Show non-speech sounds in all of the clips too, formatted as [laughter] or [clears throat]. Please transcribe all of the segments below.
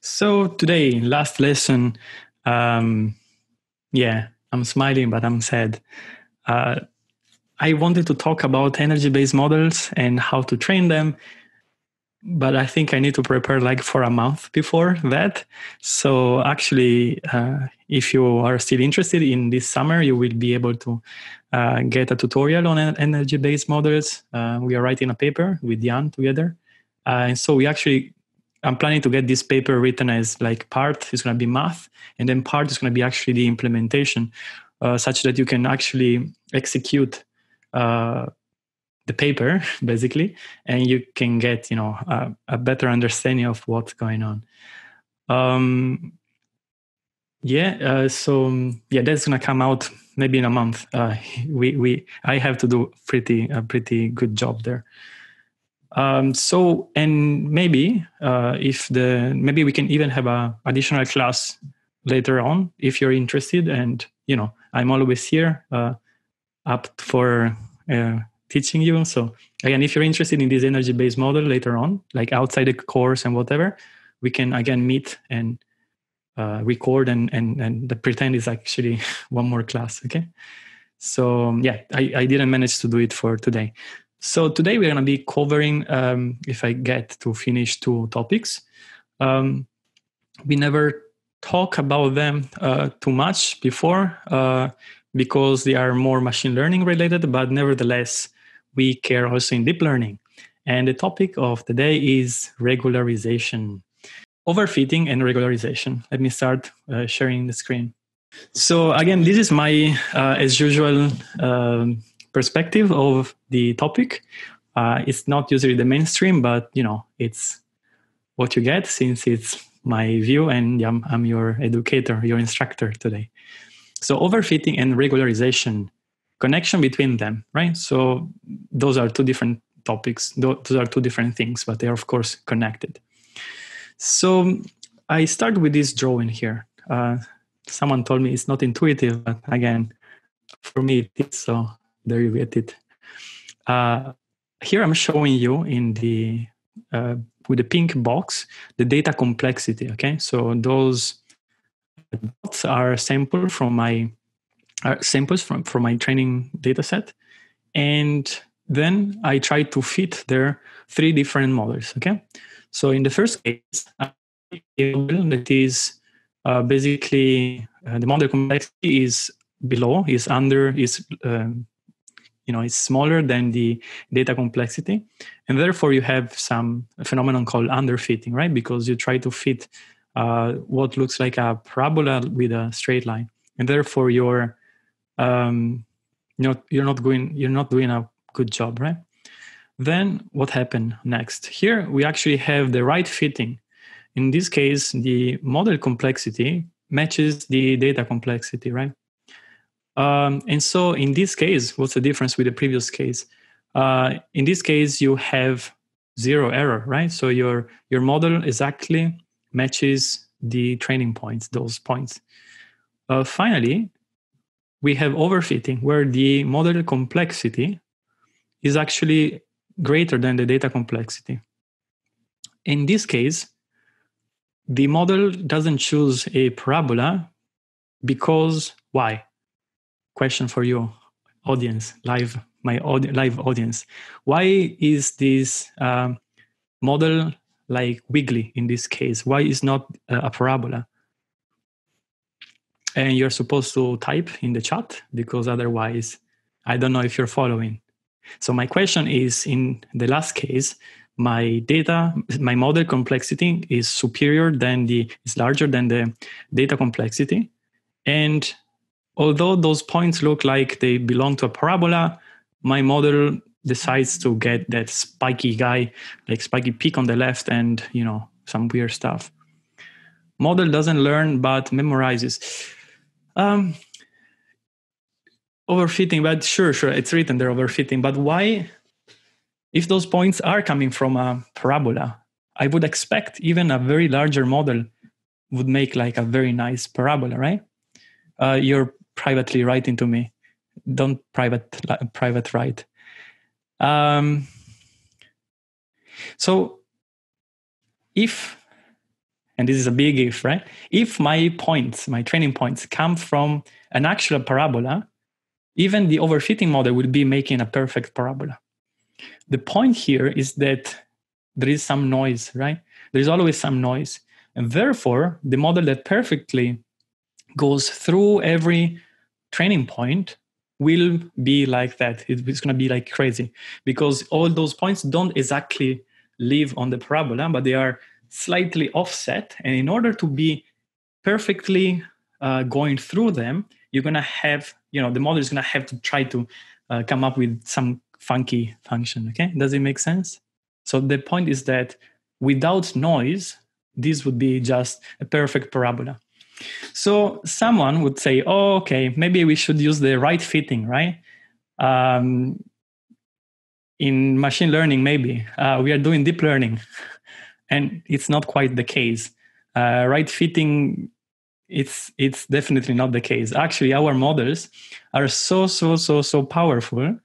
So today, last lesson. Um, yeah, I'm smiling, but I'm sad. Uh, I wanted to talk about energy-based models and how to train them, but I think I need to prepare like for a month before that. So actually, uh, if you are still interested in this summer, you will be able to uh, get a tutorial on energy-based models. Uh, we are writing a paper with Yann together, uh, and so we actually I'm planning to get this paper written as like part is going to be math, and then part is going to be actually the implementation, uh, such that you can actually execute uh, the paper [laughs] basically, and you can get you know a, a better understanding of what's going on. Um, yeah, uh, so yeah, that's gonna come out maybe in a month. Uh, [laughs] we we I have to do pretty a pretty good job there. Um, so and maybe uh, if the maybe we can even have a additional class later on if you're interested. And you know i'm always here uh, up for uh, teaching you. So again if you're interested in this energy based model later on like outside the course and whatever we can again meet and uh, record and, and and the pretend is actually [laughs] one more class okay? So yeah I, I didn't manage to do it for today so today we're going to be covering, um, if I get to finish two topics. Um, we never talk about them uh, too much before uh, because they are more machine learning related, but nevertheless, we care also in deep learning. And the topic of the day is regularization. Overfitting and regularization. Let me start uh, sharing the screen. So again, this is my, uh, as usual, um, perspective of the topic. Uh, it's not usually the mainstream, but you know, it's what you get since it's my view, and I'm, I'm your educator, your instructor today. So overfitting and regularization, connection between them, right? So those are two different topics. Those are two different things, but they are of course connected. So I start with this drawing here. Uh, someone told me it's not intuitive, but again, for me it is. So derivative. Uh, here I'm showing you in the uh, with the pink box the data complexity. Okay, so those dots are sample from my are samples from from my training data set, and then I try to fit there three different models. Okay, so in the first case, that is uh, basically uh, the model complexity is below is under is um, you know is smaller than the data complexity. And therefore you have some phenomenon called underfitting right? Because you try to fit uh, what looks like a parabola with a straight line. And therefore you're um, you know, you're not going you're not doing a good job right? Then what happened next? Here we actually have the right fitting. In this case the model complexity matches the data complexity right um, and so in this case, what's the difference with the previous case? Uh, in this case, you have zero error, right? So your your model exactly matches the training points, those points. Uh, finally, we have overfitting, where the model complexity is actually greater than the data complexity. In this case, the model doesn't choose a parabola because why? Question for you, audience, live, my audi- live audience. Why is this um, model like wiggly in this case? Why is not uh, a parabola? And you're supposed to type in the chat because otherwise, I don't know if you're following. So my question is: in the last case, my data, my model complexity is superior than the is larger than the data complexity, and although those points look like they belong to a parabola, my model decides to get that spiky guy, like spiky peak on the left, and you know some weird stuff. Model doesn't learn but memorizes. Um, overfitting, but sure, sure, it's written there overfitting. But why, if those points are coming from a parabola, I would expect even a very larger model would make like a very nice parabola, right? Uh, your privately writing to me. Don't private private write. Um, so if and this is a big if, right? If my points, my training points come from an actual parabola, even the overfitting model will be making a perfect parabola. The point here is that there is some noise, right? There is always some noise. And therefore, the model that perfectly goes through every training point will be like that. It's going to be like crazy because all those points don't exactly live on the parabola, but they are slightly offset. And in order to be perfectly uh, going through them, you're going to have, you know, the model is going to have to try to uh, come up with some funky function. Okay. Does it make sense? So the point is that without noise, this would be just a perfect parabola. So someone would say, oh, okay, maybe we should use the right fitting, right? Um, in machine learning, maybe uh, we are doing deep learning, [laughs] and it's not quite the case. Uh, right fitting, it's it's definitely not the case. Actually, our models are so so so so powerful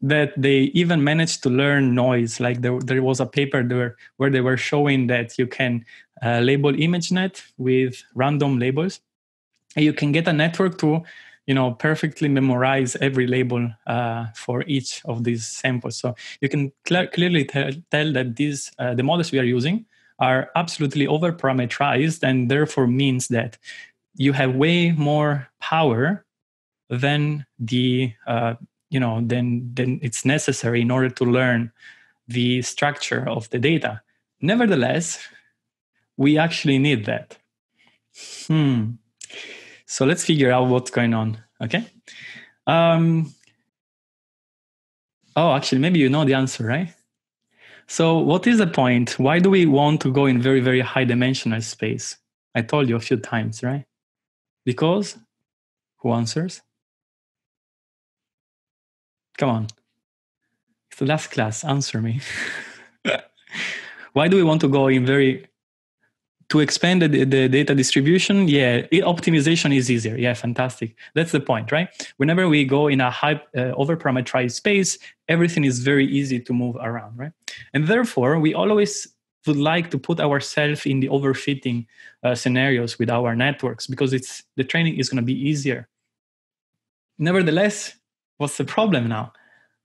that they even managed to learn noise. Like there, there was a paper there where they were showing that you can uh, label ImageNet with random labels, and you can get a network to, you know, perfectly memorize every label uh, for each of these samples. So you can cl- clearly tell, tell that these uh, the models we are using are absolutely over parameterized, and therefore means that you have way more power than the uh, you know then then it's necessary in order to learn the structure of the data. Nevertheless we actually need that. Hmm. So let's figure out what's going on okay? Um oh actually maybe you know the answer right? So what is the point? Why do we want to go in very very high dimensional space? I told you a few times right? Because who answers Come on. It's the last class. Answer me. [laughs] Why do we want to go in very to expand the, the data distribution? Yeah, optimization is easier. Yeah, fantastic. That's the point, right? Whenever we go in a high uh, over parameterized space, everything is very easy to move around, right? And therefore, we always would like to put ourselves in the overfitting uh, scenarios with our networks because it's the training is going to be easier. Nevertheless, what's the problem now?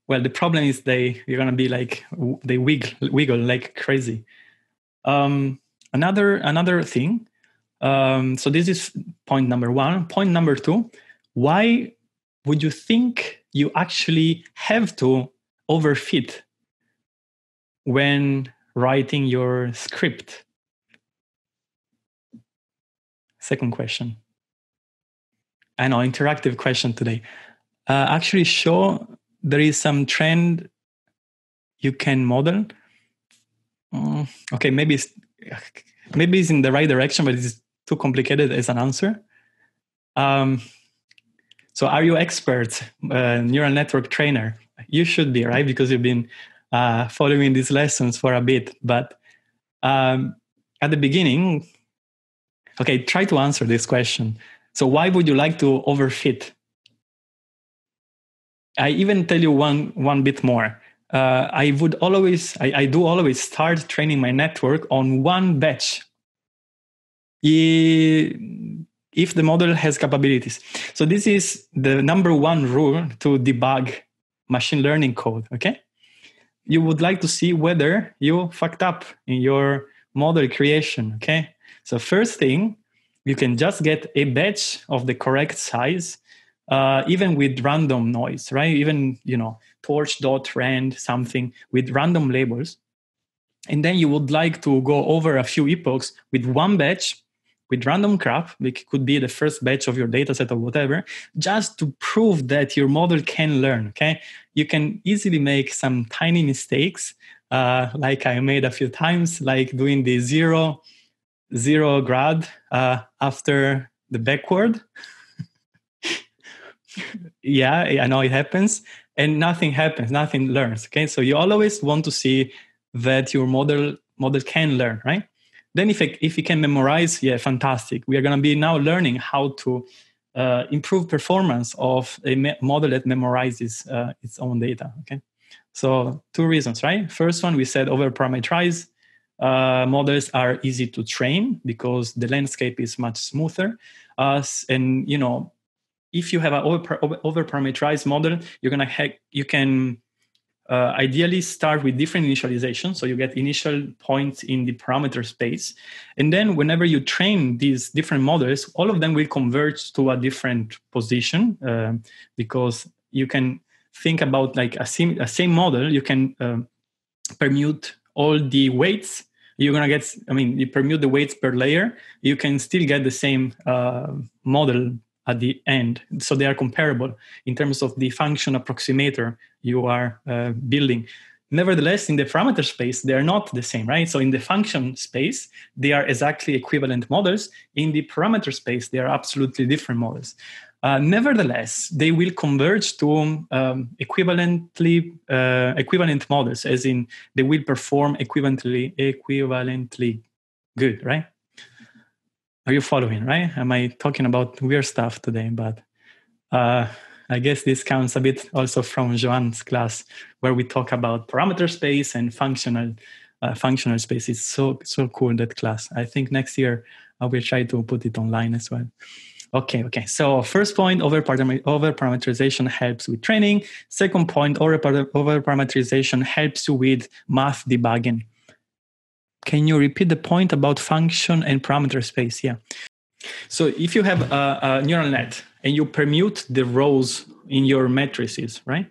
Well, the problem is they you're gonna be like they wiggle wiggle like crazy. Um, another another thing. Um, so this is point number one. Point number two. Why would you think you actually have to overfit when writing your script? Second question. I know, interactive question today uh, actually show there is some trend you can model. Mm, okay, maybe it's, maybe it's in the right direction, but it's too complicated as an answer. Um, so, are you expert uh, neural network trainer? You should be right because you've been uh, following these lessons for a bit. But um, at the beginning, okay, try to answer this question. So, why would you like to overfit I even tell you one one bit more. Uh, I would always, I, I, do always start training my network on one batch. If the model has capabilities. So this is the number one rule to debug machine learning code. Okay, you would like to see whether you fucked up in your model creation. Okay, so first thing, you can just get a batch of the correct size uh, even with random noise, right? Even, you know, torch dot rand something with random labels. And then you would like to go over a few epochs with one batch with random crap, which could be the first batch of your data set or whatever, just to prove that your model can learn. Okay. You can easily make some tiny mistakes, uh, like I made a few times, like doing the zero, zero grad uh, after the backward [laughs] yeah, I know it happens, and nothing happens, nothing learns. Okay, so you always want to see that your model model can learn, right? Then if it, if you can memorize, yeah, fantastic. We are going to be now learning how to uh, improve performance of a me- model that memorizes uh, its own data. Okay, so two reasons, right? First one we said over parameterize uh, models are easy to train because the landscape is much smoother. Uh, and you know, if you have an over, over parameterized model, you're gonna ha- you can uh, ideally start with different initialization. So you get initial points in the parameter space. And then whenever you train these different models, all of them will converge to a different position uh, because you can think about like a, sim- a same model, you can uh, permute all the weights. You're gonna get, I mean, you permute the weights per layer, you can still get the same uh, model at the end. So they are comparable in terms of the function approximator you are uh, building. Nevertheless, in the parameter space, they are not the same, right? So in the function space, they are exactly equivalent models. In the parameter space, they are absolutely different models. Uh, nevertheless, they will converge to um, equivalently uh, equivalent models, as in they will perform equivalently equivalently good, right? Are you following, right? Am I talking about weird stuff today? But uh, I guess this comes a bit also from Joan's class, where we talk about parameter space and functional uh, functional space. It's so so cool that class. I think next year I will try to put it online as well. Okay, okay. So first point, over parameterization helps with training. Second point, over parameterization helps you with math debugging. Can you repeat the point about function and parameter space? Yeah. So if you have a, a neural net and you permute the rows in your matrices, right?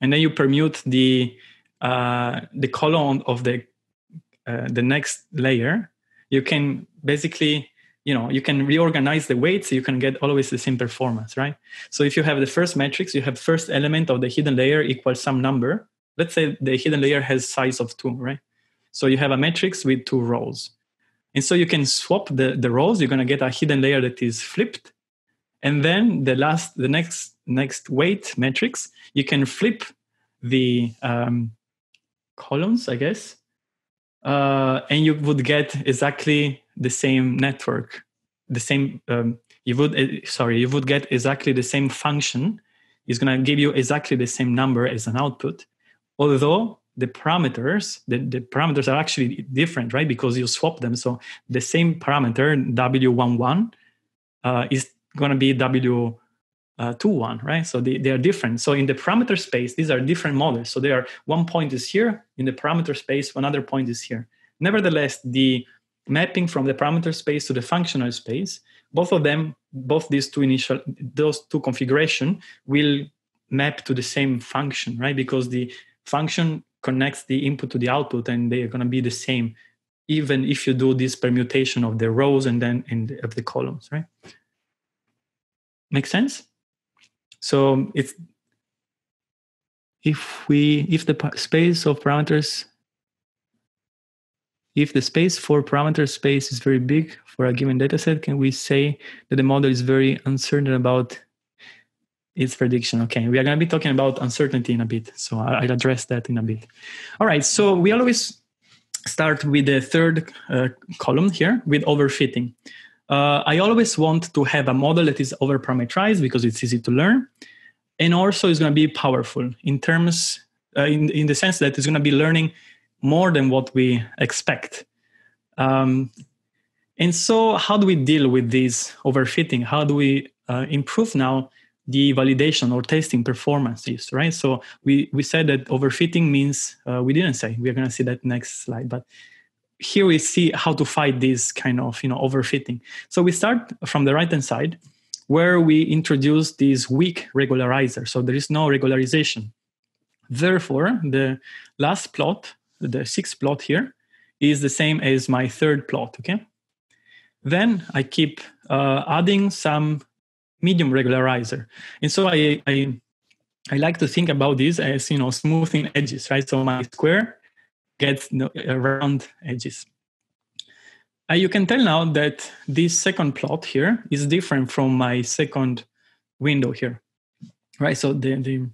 And then you permute the uh, the column of the uh, the next layer, you can basically you know you can reorganize the weights so you can get always the same performance right so if you have the first matrix you have first element of the hidden layer equals some number let's say the hidden layer has size of two right so you have a matrix with two rows. And so you can swap the, the rows. You're going to get a hidden layer that is flipped. And then the last, the next, next weight matrix, you can flip the um, columns, I guess. Uh, and you would get exactly the same network, the same, um, you would, uh, sorry, you would get exactly the same function. It's going to give you exactly the same number as an output. Although the parameters the, the parameters are actually different right? Because you swap them. So the same parameter w11 uh, is going to be w uh, 21 right? So they, they are different. So in the parameter space these are different models. So they are one point is here in the parameter space another point is here. Nevertheless the mapping from the parameter space to the functional space both of them both these two initial those two configuration will map to the same function right? Because the function connects the input to the output and they are going to be the same even if you do this permutation of the rows and then the, of the columns right? Make sense? So it's if we if the space of parameters if the space for parameter space is very big for a given dataset can we say that the model is very uncertain about its prediction. Okay, we are going to be talking about uncertainty in a bit, so I'll address that in a bit. All right, so we always start with the third uh, column here with overfitting. Uh, I always want to have a model that is overparameterized because it's easy to learn, and also is going to be powerful in terms, uh, in in the sense that it's going to be learning more than what we expect. Um, and so, how do we deal with this overfitting? How do we uh, improve now the validation or testing performances, right? So we, we said that overfitting means, uh, we didn't say, we're going to see that next slide, but here we see how to fight this kind of, you know, overfitting. So we start from the right-hand side where we introduce this weak regularizer. So there is no regularization. Therefore, the last plot, the sixth plot here, is the same as my third plot, okay? Then I keep uh, adding some medium regularizer. And so I, I, I like to think about this as, you know, smoothing edges, right? So my square gets know, round edges. Uh, you can tell now that this second plot here is different from my second window here, right? So the, the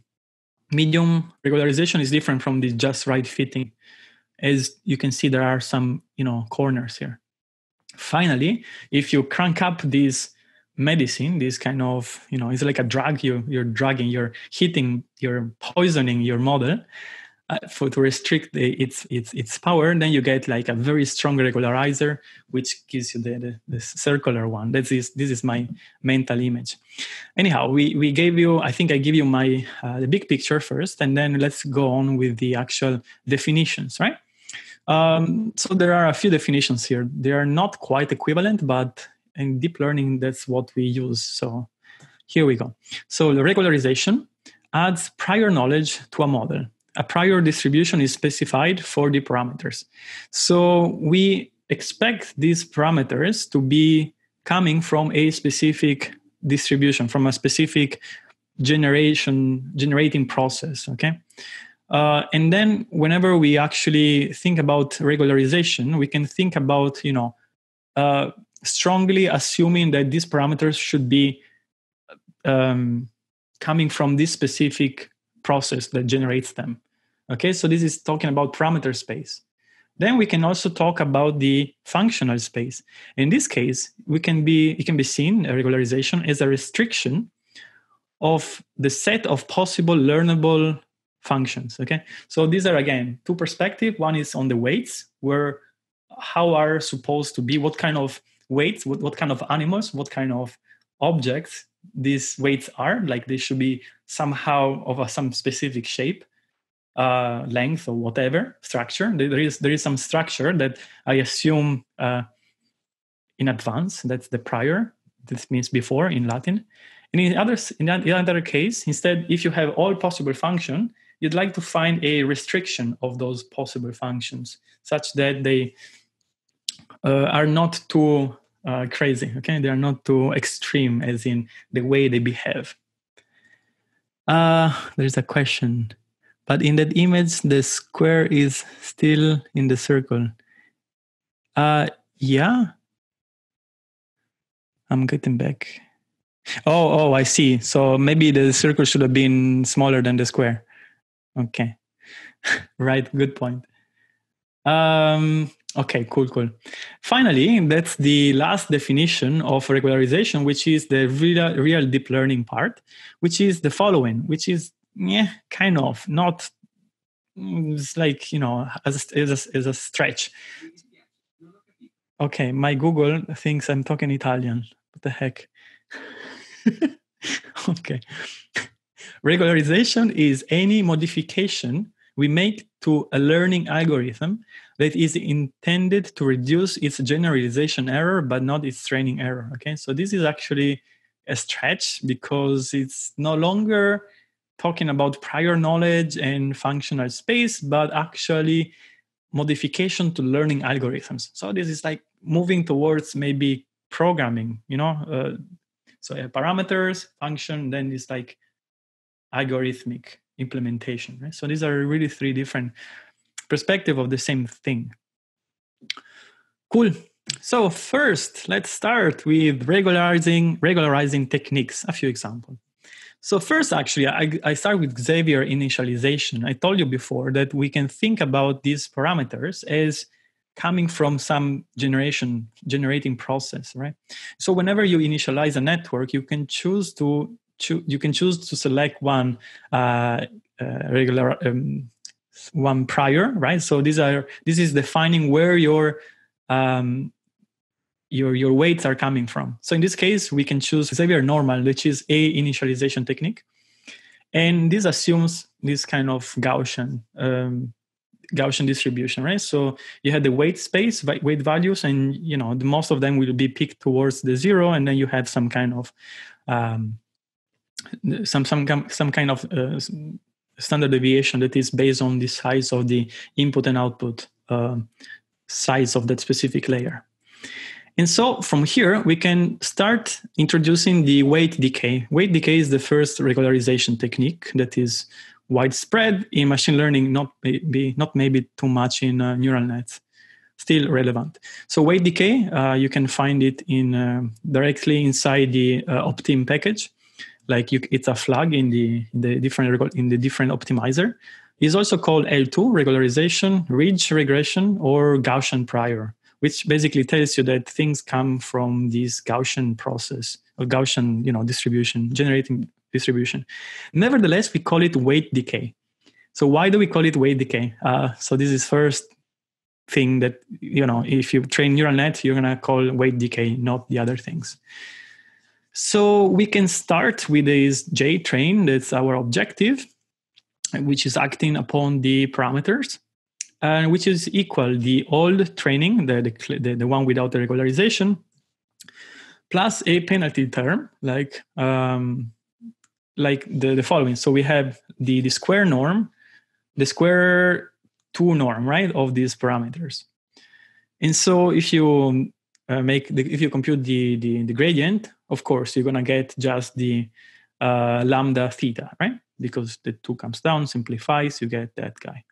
medium regularization is different from the just right fitting. As you can see, there are some, you know, corners here. Finally, if you crank up these medicine this kind of you know it's like a drug you you're drugging you're hitting you're poisoning your model uh, for to restrict the, its its its power, then you get like a very strong regularizer, which gives you the, the, the circular one. That is this is my mental image. Anyhow, we we gave you. I think I give you my uh, the big picture first, and then let's go on with the actual definitions, right? Um, so there are a few definitions here. They are not quite equivalent, but in deep learning, that's what we use. So here we go. So the regularization adds prior knowledge to a model a prior distribution is specified for the parameters. So we expect these parameters to be coming from a specific distribution, from a specific generation generating process. Okay. Uh, and then whenever we actually think about regularization, we can think about, you know, uh, strongly assuming that these parameters should be um, coming from this specific process that generates them. Okay, so this is talking about parameter space. Then we can also talk about the functional space. In this case, we can be it can be seen a regularization as a restriction of the set of possible learnable functions. Okay, so these are again two perspectives. One is on the weights, where how are supposed to be, what kind of weights, what, what kind of animals, what kind of objects these weights are. Like they should be somehow of a, some specific shape uh, length or whatever structure. There is there is some structure that I assume uh, in advance. That's the prior. This means before in Latin. And in others, in another case, instead, if you have all possible function, you'd like to find a restriction of those possible functions, such that they uh, are not too uh, crazy. Okay, they are not too extreme, as in the way they behave. Uh, there's a question. But in that image the square is still in the circle. Uh yeah. I'm getting back. Oh oh i see. So maybe the circle should have been smaller than the square. Okay. [laughs] Right good point. Um okay cool cool finally that's the last definition of regularization which is the real, real deep learning part which is the following which is yeah, kind of not. Mm, it's like you know, as as as a stretch. Okay, my Google thinks I'm talking Italian. What the heck? [laughs] okay. Regularization is any modification we make to a learning algorithm that is intended to reduce its generalization error but not its training error. Okay, so this is actually a stretch because it's no longer talking about prior knowledge and functional space, but actually modification to learning algorithms. So this is like moving towards maybe programming, you know. Uh, so parameters, function, then it's like algorithmic implementation. Right? So these are really three different perspective of the same thing. Cool. So first, let's start with regularizing regularizing techniques. A few examples. So first, actually, I, I start with Xavier initialization. I told you before that we can think about these parameters as coming from some generation generating process, right? So whenever you initialize a network, you can choose to cho- you can choose to select one uh, uh, regular um, one prior, right? So these are this is defining where your um, your, your weights are coming from. So in this case, we can choose Xavier normal, which is a initialization technique. And this assumes this kind of Gaussian um, Gaussian distribution, right? So you have the weight space, weight values, and you know the, most of them will be picked towards the zero, and then you have some kind of um, some some some kind of uh, standard deviation that is based on the size of the input and output uh, size of that specific layer. And so from here, we can start introducing the weight decay. Weight decay is the first regularization technique that is widespread in machine learning, not maybe, not maybe too much in uh, neural nets, still relevant. So weight decay, uh, you can find it in uh, directly inside the uh, Optim package. Like you, it's a flag in the, in the different in the different optimizer. It's also called L2 regularization, ridge regression, or Gaussian prior which basically tells you that things come from this Gaussian process or Gaussian, you know, distribution, generating distribution. Nevertheless, we call it weight decay. So why do we call it weight decay? Uh, so this is first thing that you know if you train neural net you're going to call weight decay not the other things so we can start with this j train that's our objective which is acting upon the parameters and which is equal the old training the, the, the one without the regularization plus a penalty term like um, like the, the following so we have the, the square norm the square two norm, right, of these parameters. And so if you uh, make the, if you compute the, the, the gradient, of course you're gonna get just the uh, lambda theta, right? Because the two comes down, simplifies, you get that guy.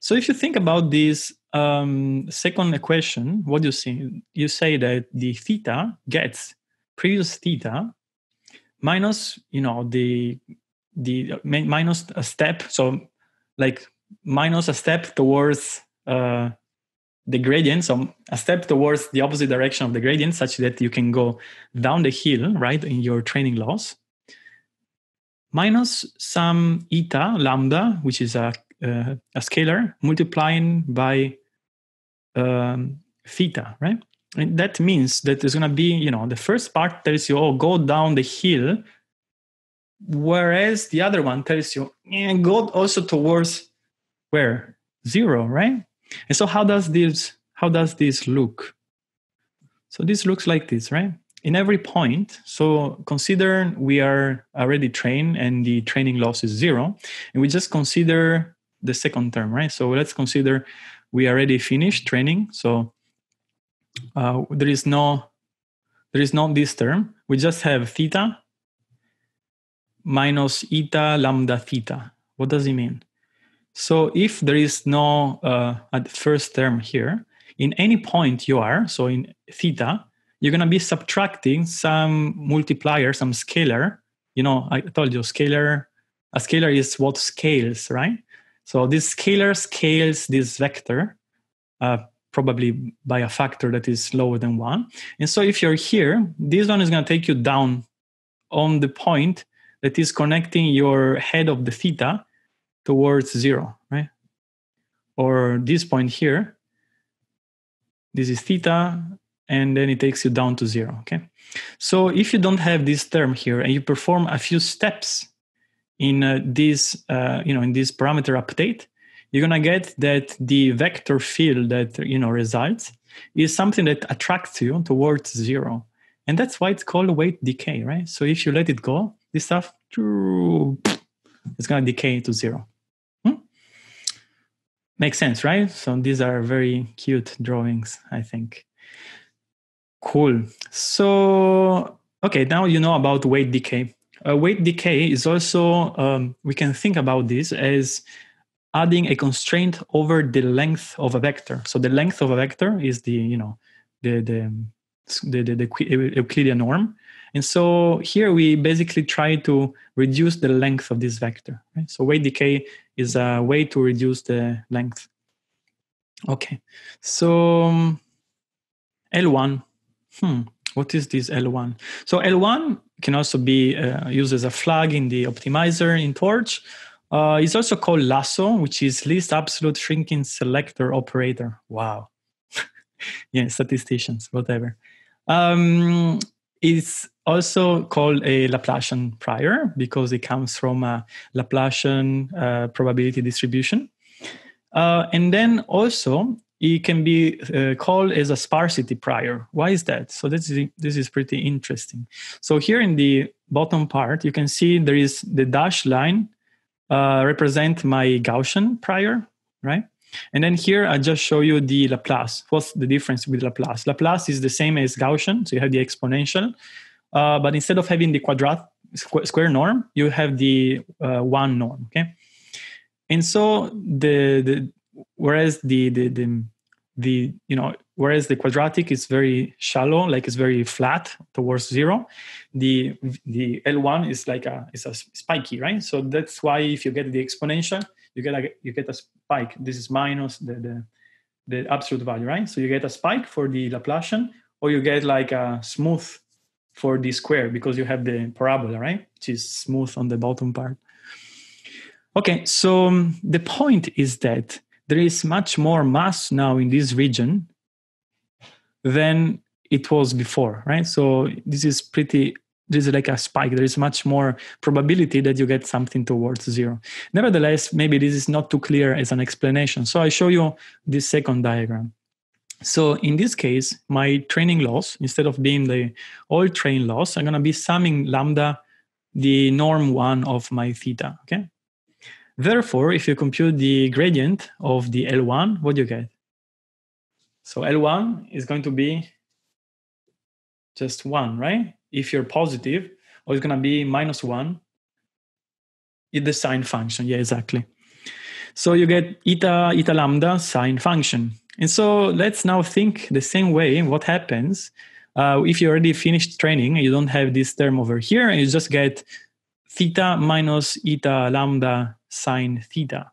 So if you think about this um, second equation, what you see, you say that the theta gets previous theta minus, you know, the the minus a step. So like minus a step towards uh, the gradient, so a step towards the opposite direction of the gradient, such that you can go down the hill, right, in your training loss, minus some eta lambda, which is a, uh, a scalar, multiplying by um, theta, right? And that means that there's going to be, you know, the first part tells you, oh, go down the hill, whereas the other one tells you, eh, go also towards where zero right and so how does this how does this look? So this looks like this right? In every point so consider we are already trained and the training loss is zero and we just consider the second term right? So let's consider we already finished training so uh, there is no there is not this term. We just have theta minus eta lambda theta. What does it mean so if there is no uh, at first term here, in any point you are, so in theta, you're going to be subtracting some multiplier, some scalar. You know, I told you scalar, a scalar is what scales, right? So this scalar scales this vector, uh, probably by a factor that is lower than one. And so if you're here, this one is going to take you down on the point that is connecting your head of the theta towards zero, right? Or this point here, this is theta, and then it takes you down to zero, okay? So if you don't have this term here and you perform a few steps in uh, this, uh, you know, in this parameter update, you're gonna get that the vector field that you know results is something that attracts you towards zero, and that's why it's called weight decay, right? So if you let it go, this stuff it's gonna decay to zero. Makes sense, right? So these are very cute drawings, I think. Cool. So, okay, now you know about weight decay. Uh, weight decay is also, um, we can think about this as adding a constraint over the length of a vector. So the length of a vector is the, you know, the, the, the, the, the Euclidean norm. And so here we basically try to reduce the length of this vector. Right? So weight decay is a way to reduce the length. Okay, so um, L1. Hmm, what is this L1? So L1 can also be uh, used as a flag in the optimizer in Torch. Uh, it's also called lasso, which is least absolute shrinking selector operator. Wow. [laughs] yeah, statisticians, whatever. Um, it's also called a Laplacian prior because it comes from a Laplacian uh, probability distribution. Uh, and then also it can be uh, called as a sparsity prior. Why is that? So this is, this is pretty interesting. So here in the bottom part, you can see there is the dash line uh, represent my Gaussian prior, right? And then here I just show you the Laplace. What's the difference with Laplace? Laplace is the same as Gaussian, so you have the exponential, uh, but instead of having the quadrat square norm, you have the uh, one norm. Okay, and so the, the whereas the, the the the you know whereas the quadratic is very shallow, like it's very flat towards zero, the the L1 is like a is a spiky, right? So that's why if you get the exponential, you get a you get a spike. This is minus the, the, the absolute value, right? So you get a spike for the Laplacian, or you get like a smooth for the square because you have the parabola, right? Which is smooth on the bottom part. Okay, so um, the point is that there is much more mass now in this region than it was before, right? So this is pretty this is like a spike. There is much more probability that you get something towards zero. Nevertheless, maybe this is not too clear as an explanation. So I show you this second diagram. So in this case, my training loss, instead of being the old train loss, I'm going to be summing lambda the norm one of my theta, okay? Therefore, if you compute the gradient of the L1, what do you get? So L1 is going to be just 1, right? If you're positive, or it's going to be minus 1. It's the sign function. Yeah, exactly. So you get eta, eta lambda sign function. And so let's now think the same way what happens uh, if you already finished training you don't have this term over here, and you just get theta minus eta lambda sign theta.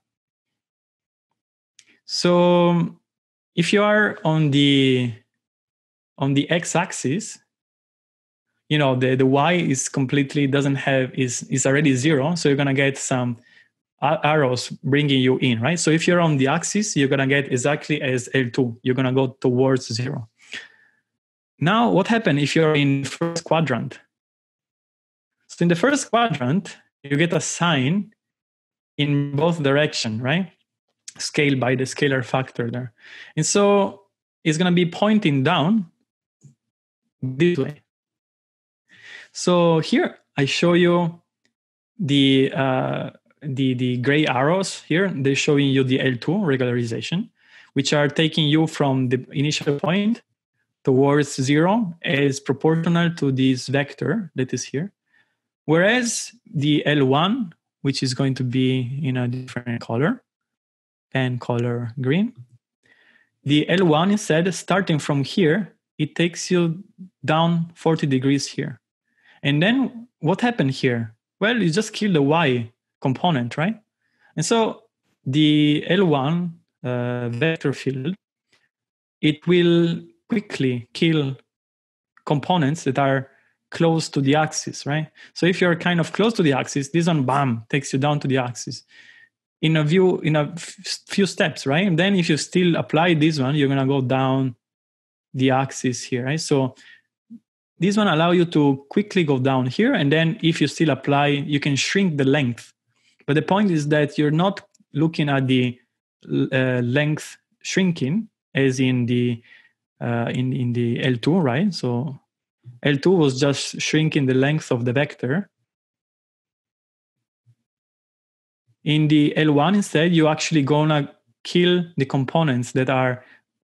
So if you are on the on the x-axis, you know the, the y is completely doesn't have is is already zero, so you're gonna get some arrows bringing you in, right? So if you're on the axis, you're gonna get exactly as L2. You're gonna go towards zero. Now, what happens if you're in first quadrant? So in the first quadrant, you get a sign in both direction, right? Scale by the scalar factor there. And so it's going to be pointing down this way. So here I show you the uh, the the gray arrows here. They're showing you the L2 regularization, which are taking you from the initial point towards zero is proportional to this vector that is here. Whereas the L1, which is going to be in a different color, and color green, the L1 instead, starting from here, it takes you down 40 degrees here. And then what happened here? Well, you just kill the Y component, right? And so the L1 uh, vector field, it will quickly kill components that are close to the axis, right? So if you're kind of close to the axis, this one, bam, takes you down to the axis in a view in a few steps, right? And then if you still apply this one, you're gonna go down the axis here, right? So this one allow you to quickly go down here, and then if you still apply, you can shrink the length. But the point is that you're not looking at the uh, length shrinking, as in the uh, in in the L2, right? So L2 was just shrinking the length of the vector. In the L1 instead, you actually gonna kill the components that are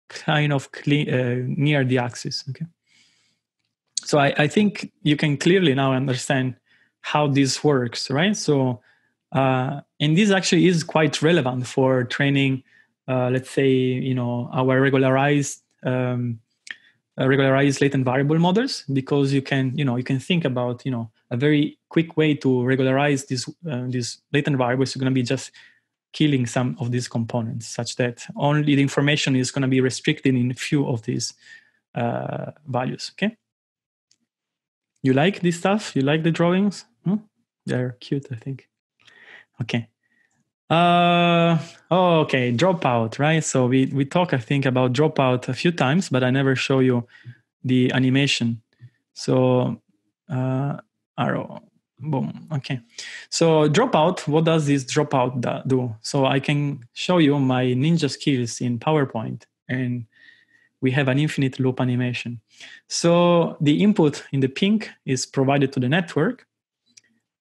kind of clean, uh, near the axis. Okay. So I, I think you can clearly now understand how this works, right? So uh, and this actually is quite relevant for training, uh, let's say, you know, our regularized um, uh, regularized latent variable models because you can you know you can think about you know a very quick way to regularize these uh, these latent variables. Is going to be just killing some of these components such that only the information is going to be restricted in a few of these uh, values okay? You like this stuff? You like the drawings? Hmm? they're cute i think okay uh, oh, okay. Dropout, right? So we we talk, I think, about dropout a few times, but I never show you the animation. So uh, arrow, boom. Okay. So dropout. What does this dropout do? So I can show you my ninja skills in PowerPoint, and we have an infinite loop animation. So the input in the pink is provided to the network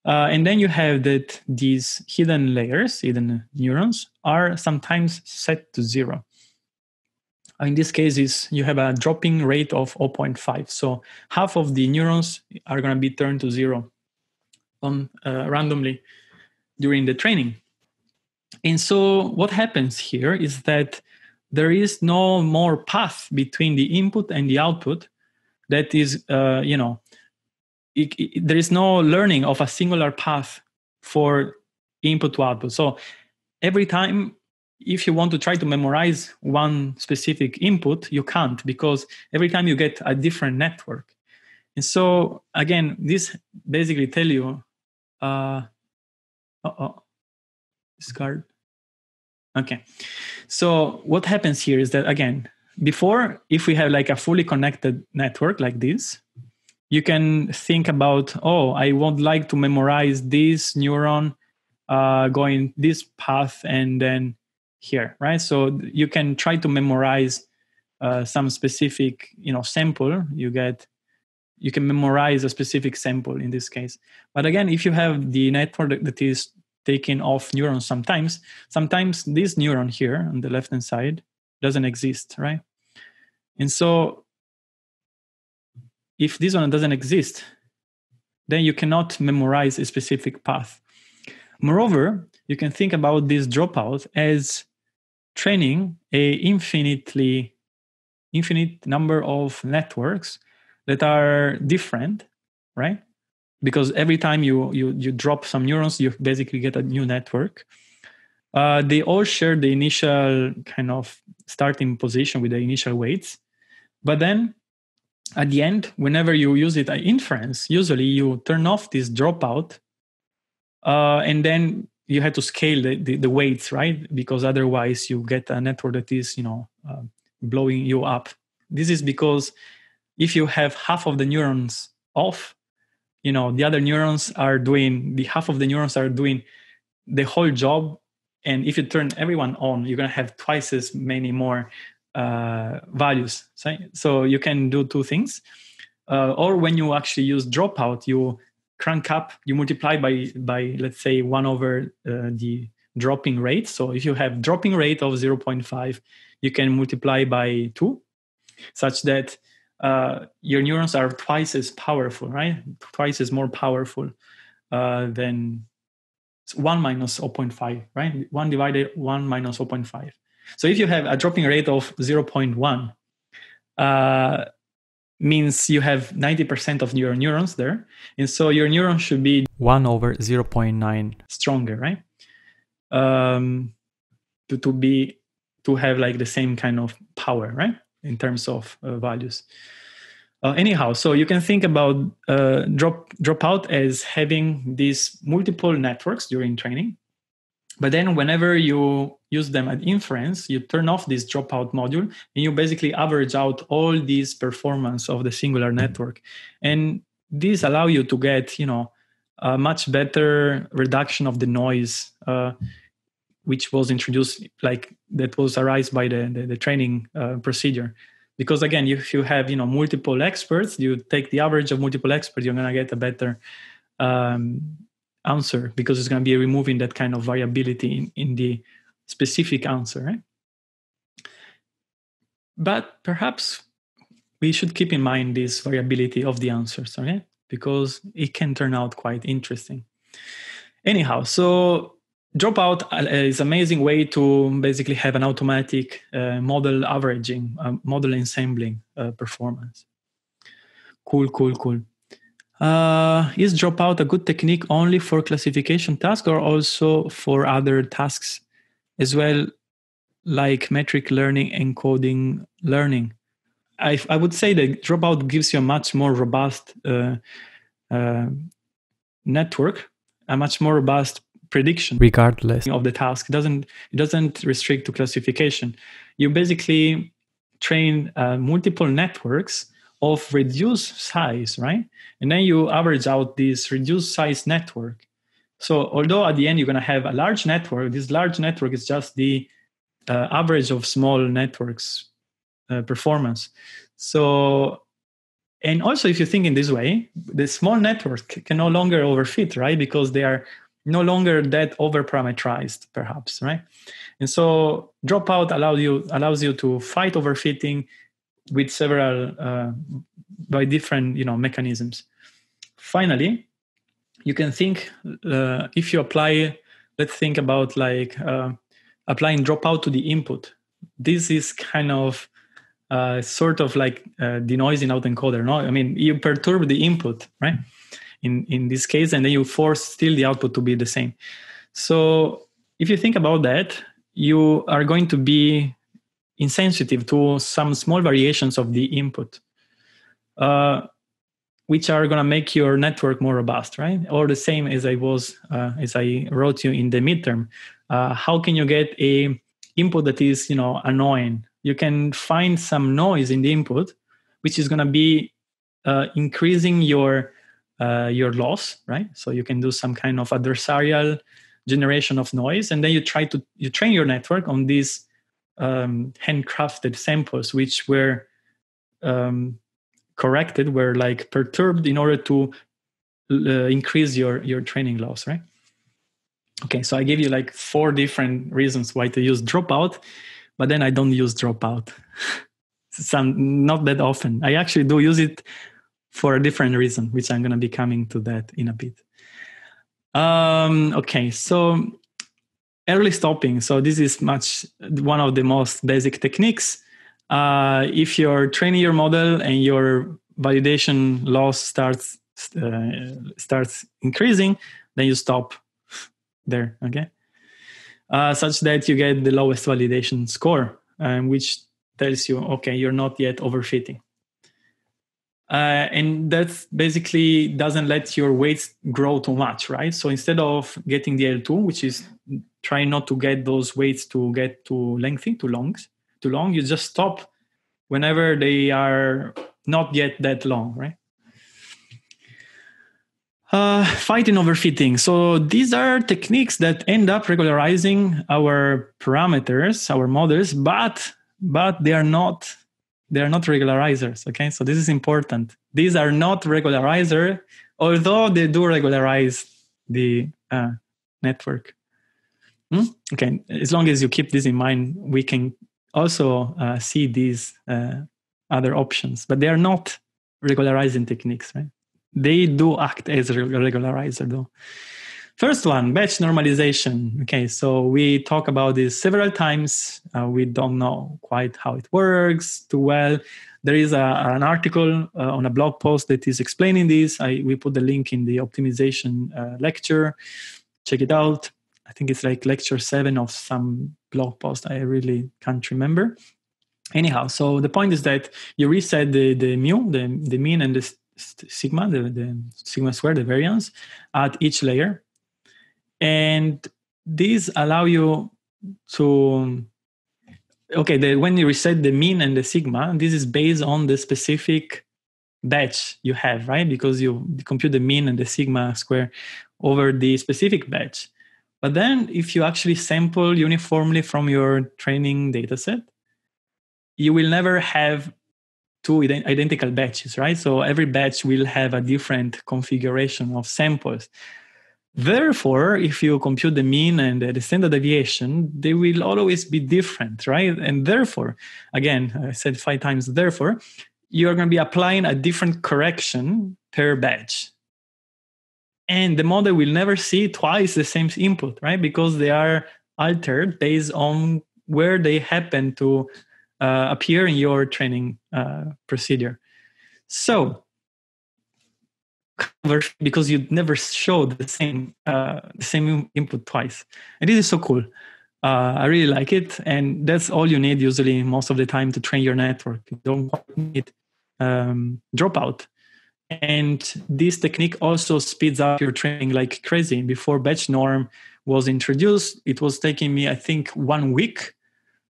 uh, and then you have that these hidden layers, hidden neurons, are sometimes set to zero. In this case, is you have a dropping rate of 0.5. So half of the neurons are going to be turned to zero on uh, randomly during the training. And so what happens here is that there is no more path between the input and the output that is, uh, you know, it, it, there is no learning of a singular path for input to output. So every time, if you want to try to memorize one specific input, you can't because every time you get a different network. And so again, this basically tell you, uh, oh discard. Okay. So what happens here is that again, before if we have like a fully connected network like this, you can think about, oh, I would like to memorize this neuron uh, going this path and then here, right? So you can try to memorize uh, some specific, you know, sample. You get, you can memorize a specific sample in this case. But again, if you have the network that is taking off neurons sometimes, sometimes this neuron here on the left hand side doesn't exist, right? And so if this one doesn't exist, then you cannot memorize a specific path. Moreover, you can think about this dropout as training a infinitely infinite number of networks that are different, right? Because every time you you you drop some neurons, you basically get a new network. Uh, they all share the initial kind of starting position with the initial weights, but then at the end, whenever you use it at inference, usually you turn off this dropout, uh, and then you have to scale the, the, the, weights, right? Because otherwise, you get a network that is, you know, uh, blowing you up. This is because if you have half of the neurons off, you know, the other neurons are doing the half of the neurons are doing the whole job. And if you turn everyone on, you're gonna have twice as many more uh, values. So, you can do two things. Uh, or when you actually use dropout, you crank up, you multiply by by let's say one over uh, the dropping rate. So if you have dropping rate of 0.5, you can multiply by two, such that uh, your neurons are twice as powerful, right? Twice as more powerful uh, than one minus 0.5, right? One divided one minus 0.5. So if you have a dropping rate of 0.1, uh, means you have 90% of your neurons there. And so your neuron should be 1 over 0.9 stronger, right? Um, to, to be, to have like the same kind of power, right? In terms of uh, values. Uh, anyhow, so you can think about uh, drop dropout as having these multiple networks during training but then whenever you use them at inference, you turn off this dropout module and you basically average out all these performance of the singular network. And these allow you to get, you know, a much better reduction of the noise, uh, which was introduced, like that was arised by the, the, the training uh, procedure. Because again, if you have, you know, multiple experts, you take the average of multiple experts, you're gonna get a better um, answer because it's going to be removing that kind of variability in, in the specific answer right? but perhaps we should keep in mind this variability of the answers okay because it can turn out quite interesting. Anyhow so dropout uh, is amazing way to basically have an automatic uh, model averaging uh, model ensembling uh, performance. Cool cool cool. Uh, is dropout a good technique only for classification tasks or also for other tasks as well, like metric learning and coding learning? I, I would say that dropout gives you a much more robust uh, uh, network, a much more robust prediction regardless of the task it doesn't it doesn't restrict to classification you basically train uh, multiple networks of reduced size, right? And then you average out this reduced size network. So although at the end you're going to have a large network, this large network is just the uh, average of small networks uh, performance. So, and also if you think in this way, the small network can no longer overfit, right? Because they are no longer that overparameterized, perhaps, right? And so dropout allows you allows you to fight overfitting with several uh, by different you know mechanisms finally you can think uh, if you apply let's think about like uh, applying dropout to the input. This is kind of uh, sort of like uh, denoising autoencoder no? I mean you perturb the input right? In in this case and then you force still the output to be the same. So if you think about that you are going to be insensitive to some small variations of the input, uh, which are going to make your network more robust, right? Or the same as I was, uh, as I wrote you in the midterm. uh, how can you get a input that is you know annoying you can find some noise in the input which is going to be uh, increasing your uh, your loss right so you can do some kind of adversarial generation of noise and then you try to you train your network on these um, handcrafted samples which were um, corrected were like perturbed in order to uh, increase your your training loss right? Okay so i gave you like four different reasons why to use dropout but then i don't use dropout. [laughs] Some not that often. I actually do use it for a different reason which i'm going to be coming to that in a bit. Um, okay so early stopping. So this is much one of the most basic techniques uh, if you're training your model and your validation loss starts uh, starts increasing then you stop there okay? Uh, such that you get the lowest validation score um, which tells you okay you're not yet overfitting. Uh, and that basically doesn't let your weights grow too much right? So instead of getting the l2 which is trying not to get those weights to get too lengthy too long too long you just stop whenever they are not yet that long right uh, fighting overfitting. So these are techniques that end up regularizing our parameters, our models, but but they are not they are not regularizers. Okay, so this is important. These are not regularizer, although they do regularize the uh, network. Hmm? Okay, as long as you keep this in mind, we can also uh, see these uh, other options, but they are not regularizing techniques, right? They do act as regularizer, though. First one, batch normalization. Okay, so we talk about this several times. Uh, we don't know quite how it works too well. There is a, an article uh, on a blog post that is explaining this. I, we put the link in the optimization uh, lecture. Check it out. I think it's like lecture seven of some blog post. I really can't remember. Anyhow, so the point is that you reset the, the mu, the, the mean and the sigma, the, the sigma square, the variance at each layer and these allow you to okay the, when you reset the mean and the sigma this is based on the specific batch you have right because you compute the mean and the sigma square over the specific batch but then if you actually sample uniformly from your training dataset you will never have two identical batches right so every batch will have a different configuration of samples Therefore, if you compute the mean and the standard deviation, they will always be different, right? And therefore, again, I said five times, therefore, you're going to be applying a different correction per batch. And the model will never see twice the same input, right? Because they are altered based on where they happen to uh, appear in your training uh, procedure. So, because you never show the same uh, the same input twice. And this is so cool. Uh, i really like it. And that's all you need usually most of the time to train your network. You don't need um, dropout and this technique also speeds up your training like crazy. Before batch norm was introduced it was taking me i think one week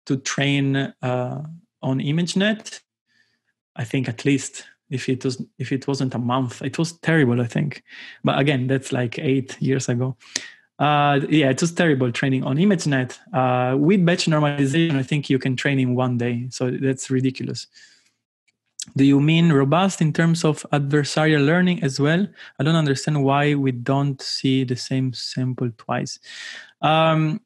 to train uh, on imagenet. I think at least if it was if it wasn't a month it was terrible i think. But again that's like eight years ago. Uh, yeah it was terrible training on imagenet. Uh, with batch normalization i think you can train in one day. So that's ridiculous do you mean robust in terms of adversarial learning as well? I don't understand why we don't see the same sample twice. Um,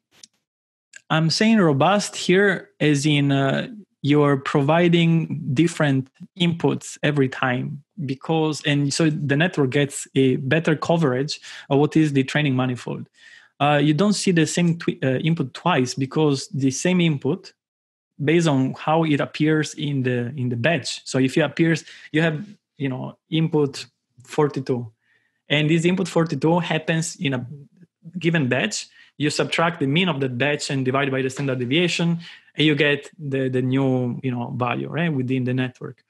i'm saying robust here as in uh, you're providing different inputs every time because and so the network gets a better coverage of what is the training manifold. Uh, you don't see the same twi- uh, input twice because the same input based on how it appears in the in the batch. So if it appears you have you know input 42 and this input 42 happens in a given batch. You subtract the mean of that batch and divide by the standard deviation and you get the, the new you know value right within the network.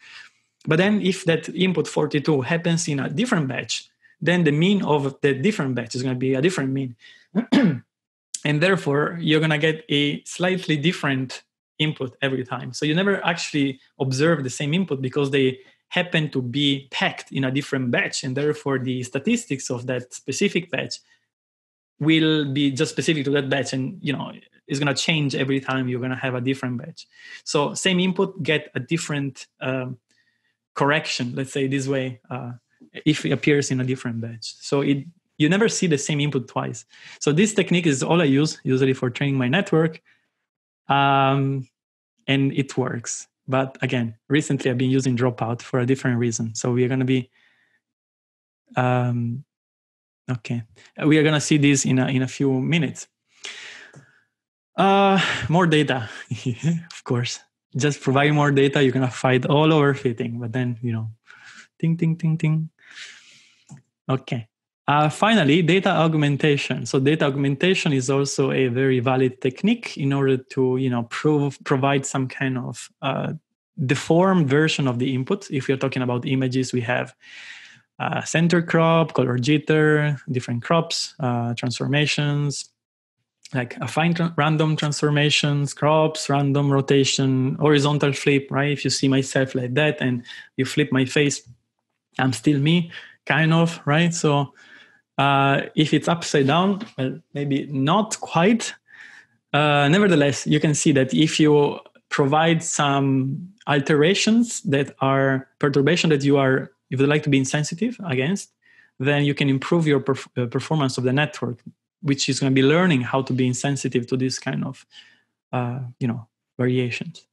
But then if that input 42 happens in a different batch then the mean of the different batch is going to be a different mean. [clears throat] And therefore you're going to get a slightly different input every time. So you never actually observe the same input because they happen to be packed in a different batch and therefore the statistics of that specific batch will be just specific to that batch and you know it's going to change every time you're going to have a different batch. So same input get a different um, correction let's say this way uh, if it appears in a different batch. So it you never see the same input twice. So this technique is all i use usually for training my network. Um, and it works. But again recently i've been using dropout for a different reason. So we're going to be um, okay. We are going to see this in a, in a few minutes. Uh, more data [laughs] of course. Just provide more data you're going to fight all over fitting but then you know ting ting ting ting. Okay uh, finally, data augmentation. So data augmentation is also a very valid technique in order to, you know, prove provide some kind of uh, deformed version of the input. If you're talking about images, we have uh, center crop, color jitter, different crops, uh, transformations, like affine tra- random transformations, crops, random rotation, horizontal flip. Right? If you see myself like that and you flip my face, I'm still me, kind of. Right? So uh, if it's upside down, well, maybe not quite. Uh, nevertheless, you can see that if you provide some alterations that are perturbation that you are, if you like to be insensitive against, then you can improve your perf- uh, performance of the network, which is going to be learning how to be insensitive to this kind of, uh, you know, variations.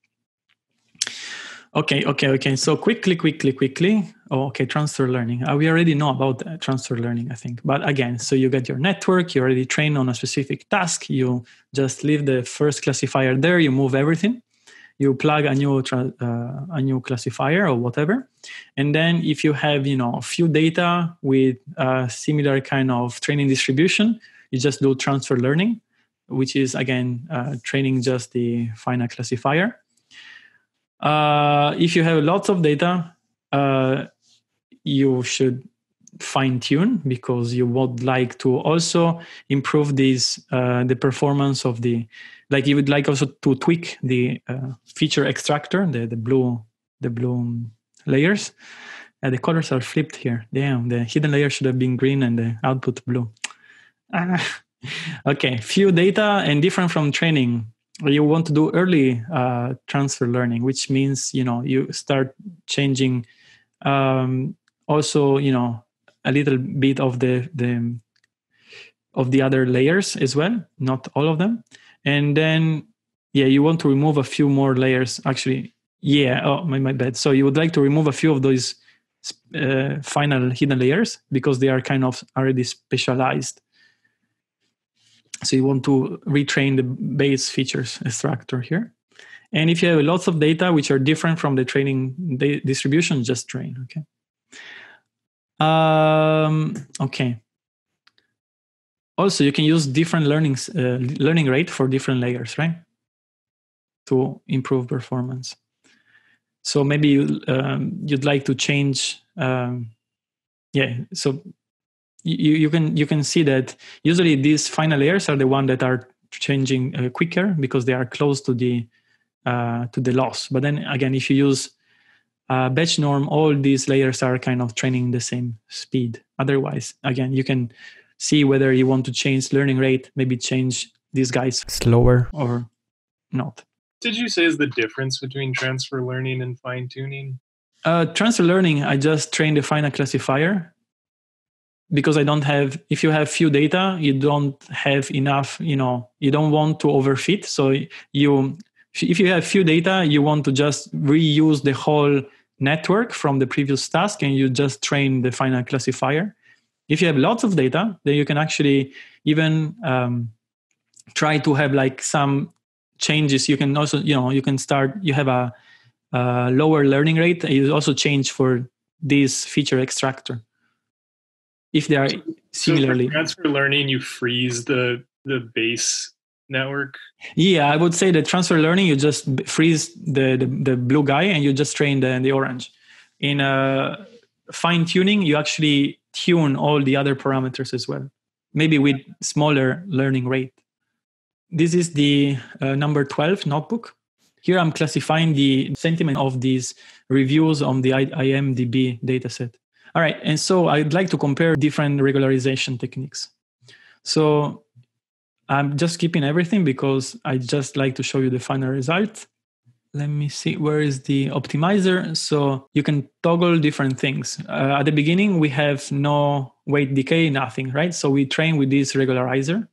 Okay, okay, okay. So quickly, quickly, quickly. Oh, okay, transfer learning. Uh, we already know about uh, transfer learning, I think. But again, so you get your network, you already train on a specific task. You just leave the first classifier there. You move everything. You plug a new tra- uh, a new classifier or whatever, and then if you have you know a few data with a similar kind of training distribution, you just do transfer learning, which is again uh, training just the final classifier uh, if you have lots of data, uh, you should fine tune because you would like to also improve this uh, the performance of the like you would like also to tweak the uh, feature extractor the the blue the blue layers. And the colors are flipped here. Damn the hidden layer should have been green and the output blue. [laughs] Ah. okay few data and different from training you want to do early uh, transfer learning, which means you know you start changing um, also you know a little bit of the the of the other layers as well, not all of them, and then yeah, you want to remove a few more layers. Actually, yeah, oh my my bad. So you would like to remove a few of those uh, final hidden layers because they are kind of already specialized so you want to retrain the base features extractor here. And if you have lots of data which are different from the training distribution, just train. Okay. Um, okay. Also, you can use different learnings, uh, learning rate for different layers, right? To improve performance. So maybe you, um, you'd like to change. Um, yeah. So you, you can you can see that usually these final layers are the one that are changing uh, quicker because they are close to the uh, to the loss. But then again, if you use uh, batch norm, all these layers are kind of training the same speed. Otherwise, again, you can see whether you want to change learning rate, maybe change these guys slower or not. Did you say is the difference between transfer learning and fine tuning? Uh, transfer learning, I just train the final classifier because I don't have, if you have few data, you don't have enough, you know, you don't want to overfit. So you, if you have few data, you want to just reuse the whole network from the previous task and you just train the final classifier. If you have lots of data, then you can actually even um, try to have like some changes. You can also, you know, you can start, you have a, a lower learning rate. You also change for this feature extractor if they are similarly so transfer learning you freeze the the base network yeah i would say the transfer learning you just freeze the the, the blue guy and you just train the, the orange in uh, fine tuning you actually tune all the other parameters as well maybe with smaller learning rate this is the uh, number 12 notebook. Here I'm classifying the sentiment of these reviews on the IMDb dataset. All right, and so I'd like to compare different regularization techniques. So I'm just keeping everything because I just like to show you the final result. Let me see, where is the optimizer? So you can toggle different things. Uh, at the beginning, we have no weight decay, nothing, right? So we train with this regularizer.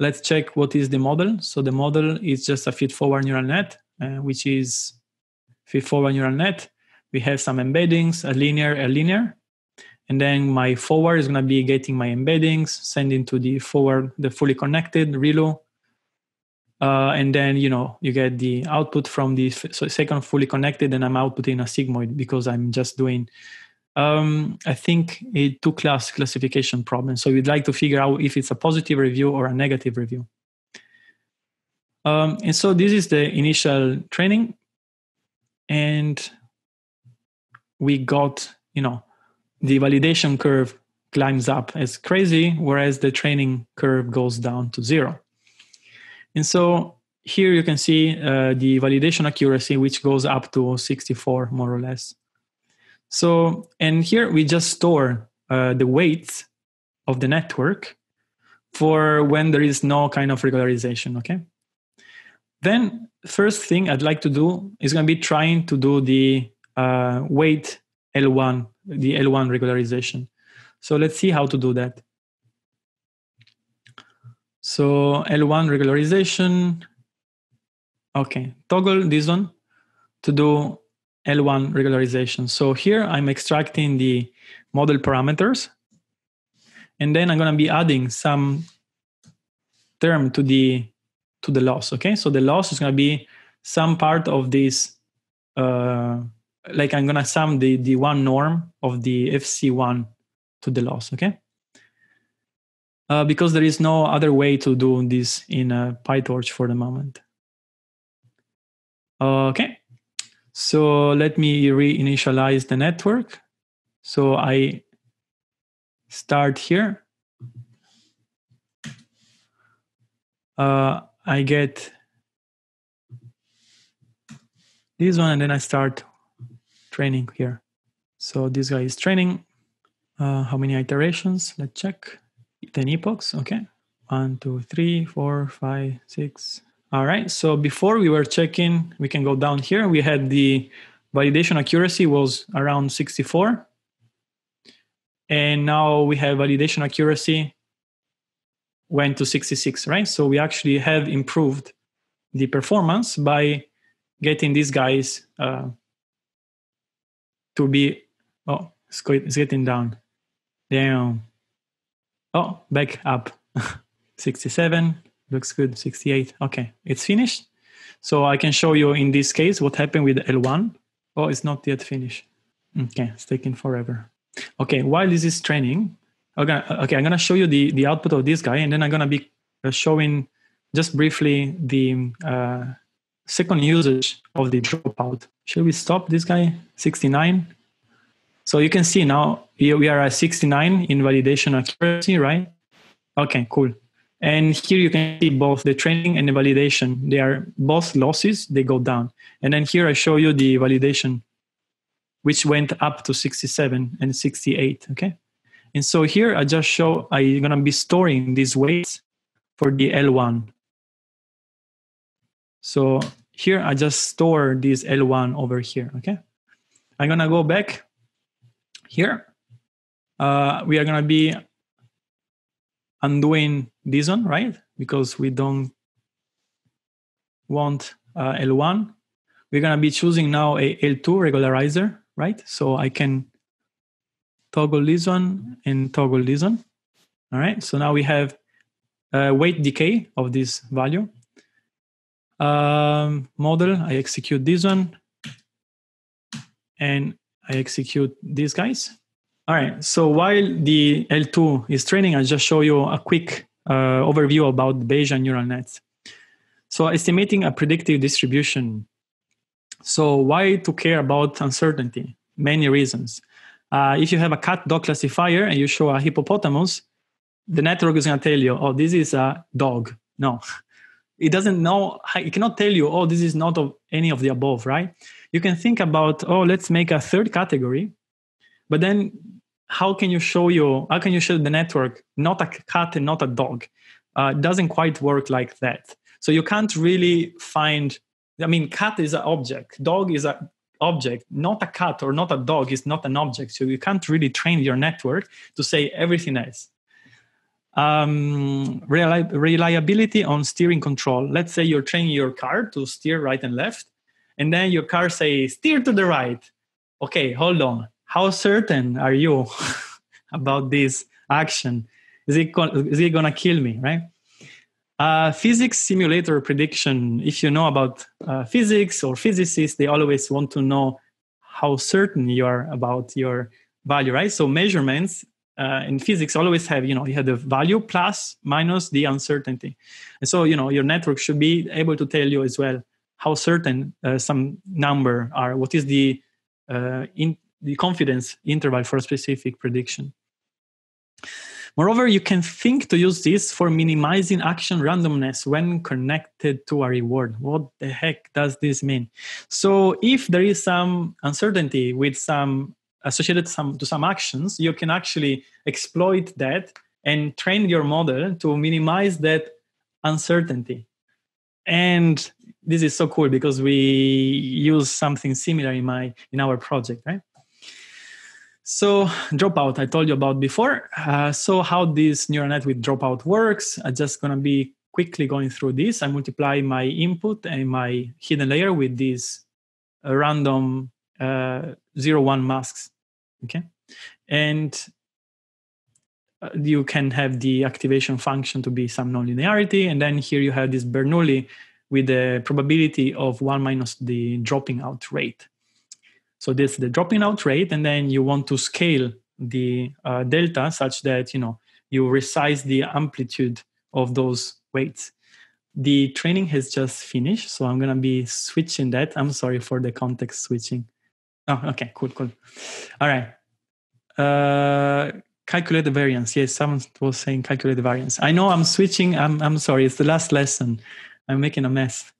Let's check what is the model. So the model is just a feed-forward neural net, uh, which is feed-forward neural net. We have some embeddings, a linear, a linear. And then my forward is going to be getting my embeddings, sending to the forward, the fully connected ReLU. Uh, and then, you know, you get the output from the so second fully connected and I'm outputting a sigmoid because I'm just doing um, I think a two class classification problem. So we'd like to figure out if it's a positive review or a negative review. Um, and so this is the initial training. And we got, you know, the validation curve climbs up as crazy, whereas the training curve goes down to zero. And so here you can see uh, the validation accuracy, which goes up to 64 more or less. So, and here we just store uh, the weights of the network for when there is no kind of regularization, okay? Then first thing I'd like to do is going to be trying to do the uh, weight L1, the L1 regularization. So let's see how to do that. So L1 regularization. Okay, toggle this one to do L1 regularization. So here I'm extracting the model parameters, and then I'm going to be adding some term to the to the loss. Okay, so the loss is going to be some part of this. Uh, like I'm to sum the the one norm of the FC1 to the loss. Okay. Uh, because there is no other way to do this in a PyTorch for the moment. Okay, so let me reinitialize the network. So I start here. Uh, I get this one and then I start training here. So this guy is training. Uh, how many iterations? Let's check. 10 epochs. Okay. One, two, three, four, five, six, all right. So before we were checking, we can go down here. We had the validation accuracy was around 64. And now we have validation accuracy went to 66, right? So we actually have improved the performance by getting these guys uh, to be, oh, it's, it's getting down. Damn. Oh, back up. [laughs] 67, looks good 68 okay it's finished so i can show you in this case what happened with l1 oh it's not yet finished okay it's taking forever okay while this is training okay, okay i'm gonna show you the the output of this guy and then i'm gonna be uh, showing just briefly the uh, second usage of the dropout should we stop this guy 69 so you can see now we are at 69 in validation accuracy right okay cool and here you can see both the training and the validation. They are both losses, they go down. And then here I show you the validation, which went up to 67 and 68. Okay. And so here I just show I'm gonna be storing these weights for the L1. So here I just store this L1 over here. Okay. I'm gonna go back here. Uh, we are gonna be undoing this one, right? Because we don't want uh, L1. We're to be choosing now a L2 regularizer, right? So I can toggle this one and toggle this one. All right, so now we have a weight decay of this value. Um, model, I execute this one and I execute these guys. All right. So while the L2 is training, I'll just show you a quick uh, overview about Bayesian neural nets. So estimating a predictive distribution. So why to care about uncertainty? Many reasons. Uh, if you have a cat dog classifier and you show a hippopotamus, the network is going to tell you, oh, this is a dog. No, [laughs] it doesn't know. It cannot tell you, oh, this is not of any of the above, right? You can think about, oh, let's make a third category, but then how can you show you? How can you show the network not a cat and not a dog? Uh, doesn't quite work like that. So you can't really find. I mean, cat is an object, dog is an object, not a cat or not a dog is not an object. So you can't really train your network to say everything else um, reliability on steering control. Let's say you're training your car to steer right and left, and then your car says steer to the right. Okay, hold on. How certain are you [laughs] about this action? Is it is it gonna kill me? Right? Uh, physics simulator prediction. If you know about uh, physics or physicists, they always want to know how certain you are about your value, right? So measurements uh, in physics always have you know you have the value plus minus the uncertainty. And so you know your network should be able to tell you as well how certain uh, some number are. What is the uh, in the confidence interval for a specific prediction? Moreover you can think to use this for minimizing action randomness when connected to a reward. What the heck does this mean? So if there is some uncertainty with some associated some, to some actions, you can actually exploit that and train your model to minimize that uncertainty. And this is so cool because we use something similar in my in our project, right? So dropout, I told you about before. Uh, so how this neural net with dropout works? I'm just gonna be quickly going through this. I multiply my input and my hidden layer with these uh, random uh, zero one masks okay. And uh, you can have the activation function to be some nonlinearity and then here you have this bernoulli with the probability of 1 minus the dropping out rate. So this is the dropping out rate and then you want to scale the uh, delta such that you know you resize the amplitude of those weights. The training has just finished so i'm going to be switching that. I'm sorry for the context switching. Oh, okay, cool, cool. All right. Uh, calculate the variance. Yes, someone was saying calculate the variance. I know I'm switching. I'm, I'm sorry. It's the last lesson. I'm making a mess.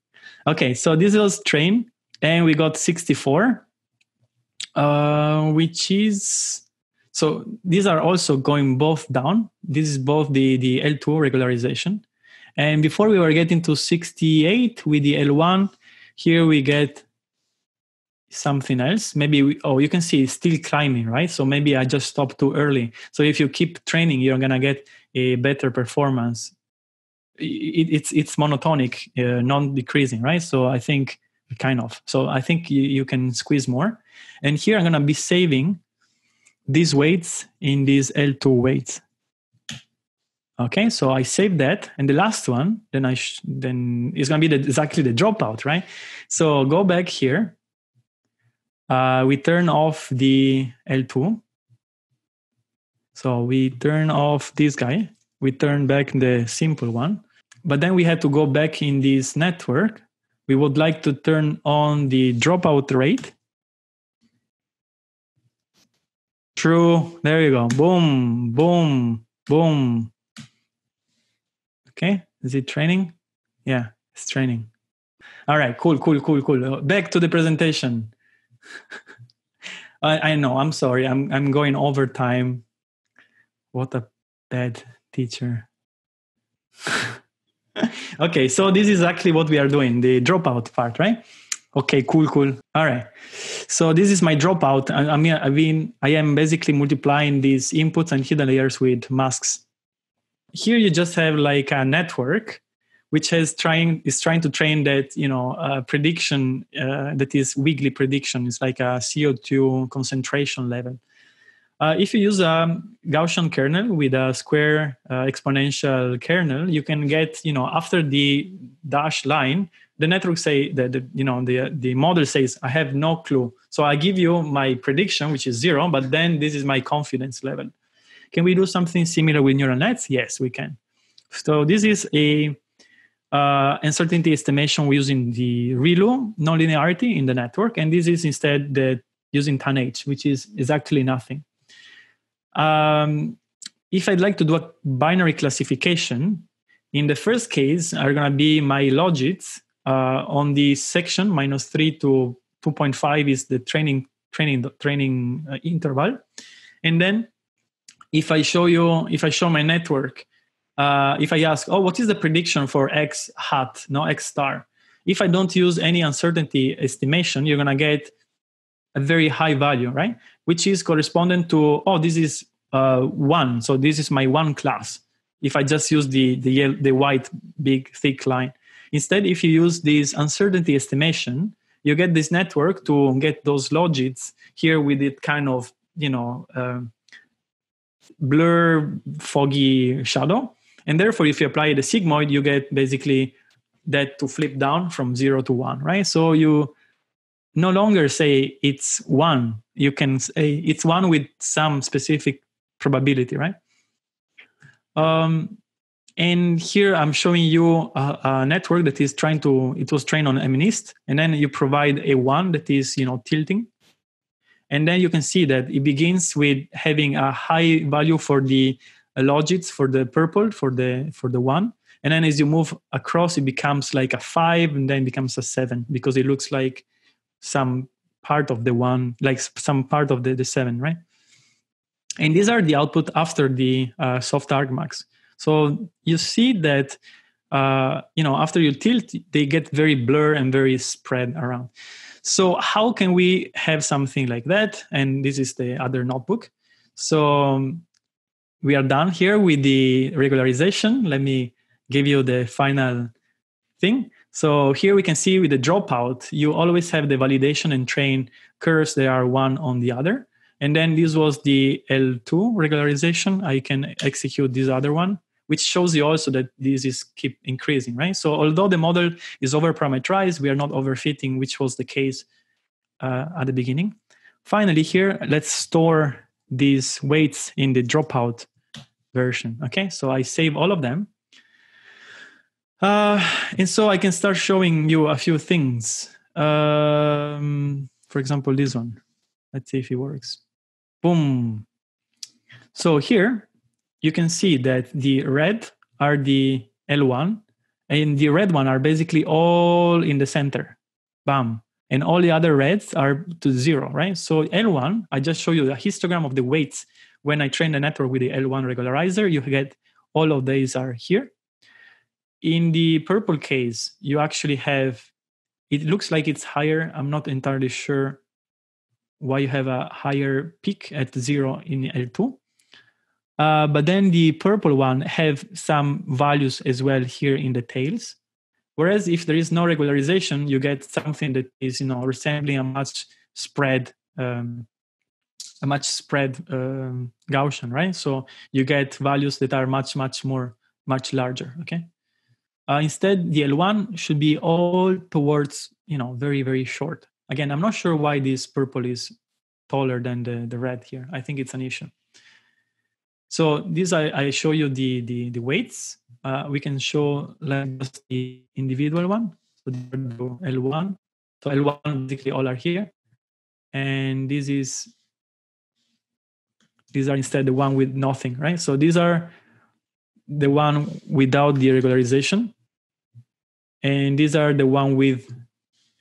Okay, so this was train, and we got 64, uh, which is so these are also going both down. This is both the the L2 regularization, and before we were getting to 68 with the L1, here we get something else. Maybe we, oh you can see it's still climbing right? So maybe i just stopped too early. So if you keep training you're gonna get a better performance. It, it's it's monotonic uh, non-decreasing right? So i think kind of. So i think you, you can squeeze more. And here i'm gonna be saving these weights in these l2 weights. Okay so i save that. And the last one then i sh- then is going to be the, exactly the dropout right? So go back here uh, we turn off the L2. So we turn off this guy. We turn back the simple one. But then we have to go back in this network. We would like to turn on the dropout rate. True. There you go. Boom, boom, boom. Okay. Is it training? Yeah, it's training. All right. Cool, cool, cool, cool. Back to the presentation. I, I know. I'm sorry. I'm I'm going overtime. What a bad teacher. [laughs] okay, so this is actually what we are doing, the dropout part, right? Okay, cool, cool. All right. So this is my dropout. I, I mean, I mean, I am basically multiplying these inputs and hidden layers with masks. Here you just have like a network which has trying is trying to train that you know uh, prediction uh, that is weekly prediction. It's like a CO2 concentration level. Uh, if you use a Gaussian kernel with a square uh, exponential kernel, you can get you know after the dash line, the network say that the, you know the the model says I have no clue. So I give you my prediction, which is zero, but then this is my confidence level. Can we do something similar with neural nets? Yes, we can. So this is a uh, uncertainty estimation using the ReLU nonlinearity in the network, and this is instead the using tanh, which is exactly nothing. Um, if I'd like to do a binary classification in the first case are going to be my logits uh, on the section minus 3 to 2.5 is the training training training uh, interval and then if i show you if i show my network uh, if i ask oh what is the prediction for x hat no x star? If i don't use any uncertainty estimation you're going to get a very high value right? Which is correspondent to oh this is uh, one so this is my one class. If i just use the the, the white big thick line. Instead if you use this uncertainty estimation you get this network to get those logits here with it kind of you know uh, blur foggy shadow and therefore if you apply the sigmoid you get basically that to flip down from zero to one right so you no longer say it's one you can say it's one with some specific probability right um, and here I'm showing you a, a, network that is trying to, it was trained on MNIST. And then you provide a one that is, you know, tilting. And then you can see that it begins with having a high value for the logits, for the purple, for the, for the one. And then as you move across, it becomes like a five and then becomes a seven because it looks like some part of the one, like some part of the, the seven, right? And these are the output after the uh, soft argmax. So you see that uh, you know after you tilt, they get very blur and very spread around. So how can we have something like that? And this is the other notebook. So um, we are done here with the regularization. Let me give you the final thing. So here we can see with the dropout, you always have the validation and train curves that are one on the other. And then this was the L2 regularization. I can execute this other one which shows you also that this is keep increasing, right? So although the model is over parameterized, we are not overfitting, which was the case uh, at the beginning. Finally, here, let's store these weights in the dropout version. Okay, so I save all of them. Uh, and so I can start showing you a few things. Um, for example, this one. Let's see if it works. Boom. So here you can see that the red are the L1 and the red one are basically all in the center. Bam. And all the other reds are to zero, right? So L1, I just show you the histogram of the weights. When I train the network with the L1 regularizer, you get all of these are here. In the purple case, you actually have, it looks like it's higher. I'm not entirely sure why you have a higher peak at zero in L2. Uh, but then the purple one have some values as well here in the tails. Whereas if there is no regularization, you get something that is, you know, resembling a much spread, um, a much spread um, Gaussian, right? So you get values that are much, much more, much larger. Okay. Uh, instead, the L1 should be all towards, you know, very, very short. Again, I'm not sure why this purple is taller than the, the red here. I think it's an issue. So this I, I show you the the, the weights. Uh, we can show like just the individual one. So L1. So L1 basically all are here. And this is these are instead the one with nothing, right? So these are the one without the regularization. And these are the one with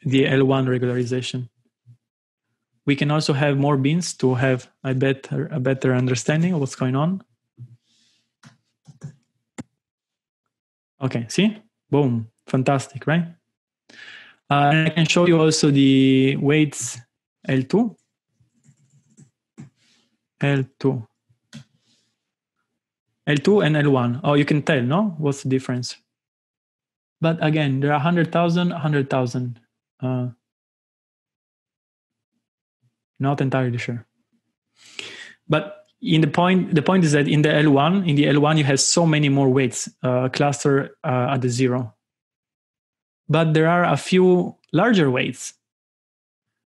the L1 regularization we can also have more bins to have a better a better understanding of what's going on okay see? Boom. Fantastic right? Uh, and i can show you also the weights l2 l2 l2 and l1 oh you can tell no? What's the difference? But again there are 100000 100000 uh, not entirely sure. But in the point, the point is that in the L1, in the L1, you have so many more weights uh, cluster uh, at the zero. But there are a few larger weights.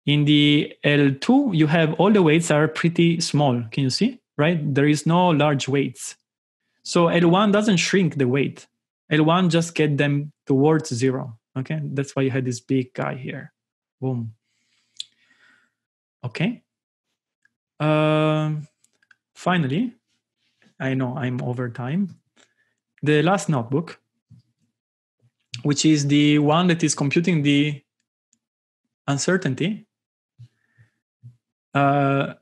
In the L2, you have all the weights are pretty small. Can you see? Right? There is no large weights. So L1 doesn't shrink the weight. L1 just get them towards zero. Okay, that's why you had this big guy here. Boom. Okay. Um, finally, I know I'm over time. The last notebook which is the one that is computing the uncertainty uh,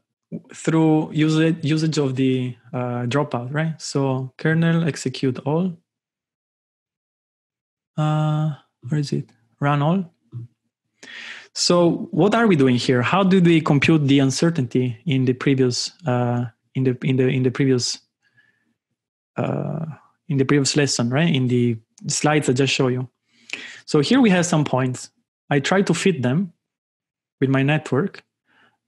through usage, usage of the uh, dropout, right? So kernel execute all. Uh, where is it? Run all. So what are we doing here? How do we compute the uncertainty in the previous uh, in the in the in the previous uh, in the previous lesson, right? In the slides I just show you. So here we have some points. I try to fit them with my network,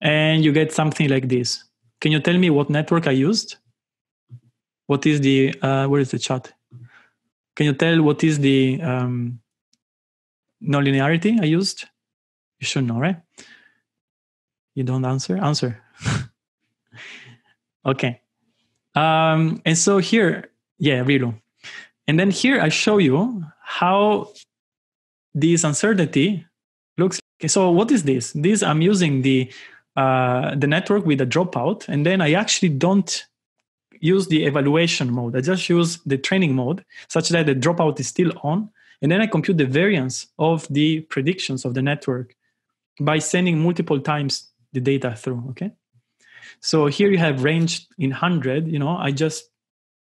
and you get something like this. Can you tell me what network I used? What is the uh, where is the chat? Can you tell what is the um, nonlinearity I used? You should know, right? You don't answer? Answer. [laughs] okay. Um, and so here, yeah, ReLU. And then here I show you how this uncertainty looks like. So what is this? This I'm using the uh, the network with a dropout, and then I actually don't use the evaluation mode. I just use the training mode such that the dropout is still on, and then I compute the variance of the predictions of the network by sending multiple times the data through okay so here you have range in 100 you know i just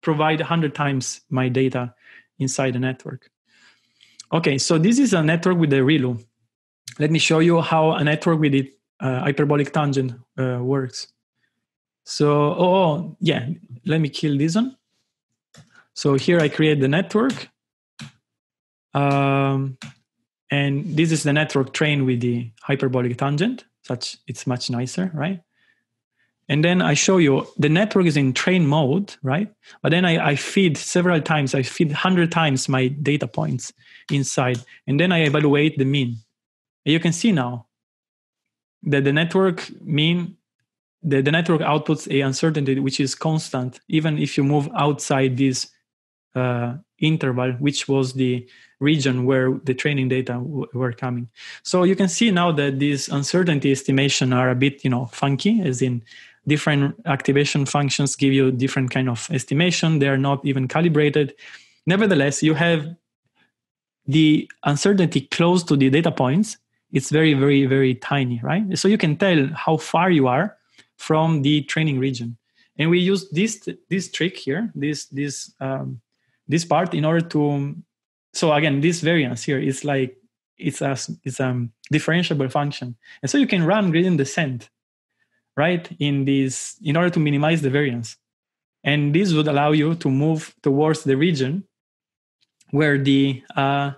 provide 100 times my data inside the network. Okay so this is a network with the ReLU let me show you how a network with the uh, hyperbolic tangent uh, works. So oh, oh yeah let me kill this one. So here i create the network um, and this is the network trained with the hyperbolic tangent, such it's much nicer, right? And then I show you the network is in train mode, right? But then I, I feed several times, I feed 100 times my data points inside. And then I evaluate the mean. And you can see now that the network mean, the, the network outputs a uncertainty which is constant, even if you move outside this uh, interval, which was the region where the training data w- were coming. So you can see now that these uncertainty estimation are a bit, you know, funky, as in different activation functions give you different kind of estimation. They are not even calibrated. Nevertheless, you have the uncertainty close to the data points. It's very, very, very tiny, right? So you can tell how far you are from the training region. And we use this this trick here, this this um, this part in order to so again this variance here is like it's a it's a differentiable function and so you can run gradient descent right in this in order to minimize the variance and this would allow you to move towards the region where the uh,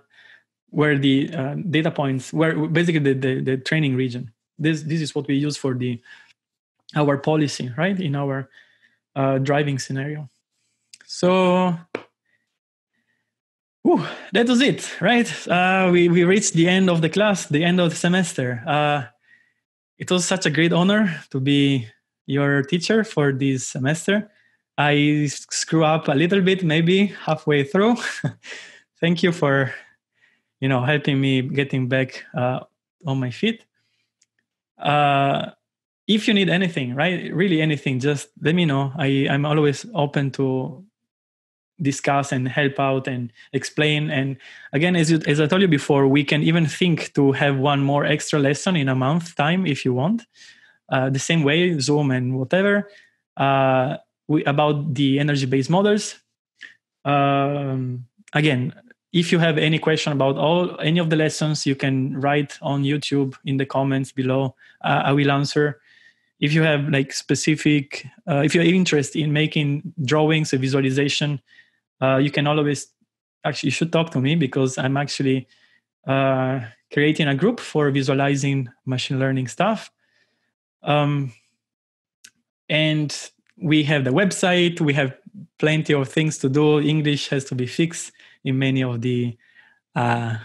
where the uh, data points where basically the, the, the training region this this is what we use for the our policy right in our uh, driving scenario so Whew, that was it, right? Uh, we, we reached the end of the class, the end of the semester. Uh, it was such a great honor to be your teacher for this semester. I screw up a little bit, maybe halfway through. [laughs] Thank you for, you know, helping me getting back uh, on my feet. Uh, if you need anything, right, really anything, just let me know. I, I'm always open to discuss and help out and explain. And again as, you, as i told you before we can even think to have one more extra lesson in a month time if you want. Uh, the same way zoom and whatever. Uh, we, about the energy based models. Um, again if you have any question about all any of the lessons you can write on youtube in the comments below. Uh, i will answer. If you have like specific uh, if you're interested in making drawings a visualization uh, you can always actually you should talk to me because i'm actually uh, creating a group for visualizing machine learning stuff. Um, and we have the website. We have plenty of things to do. English has to be fixed in many of the uh,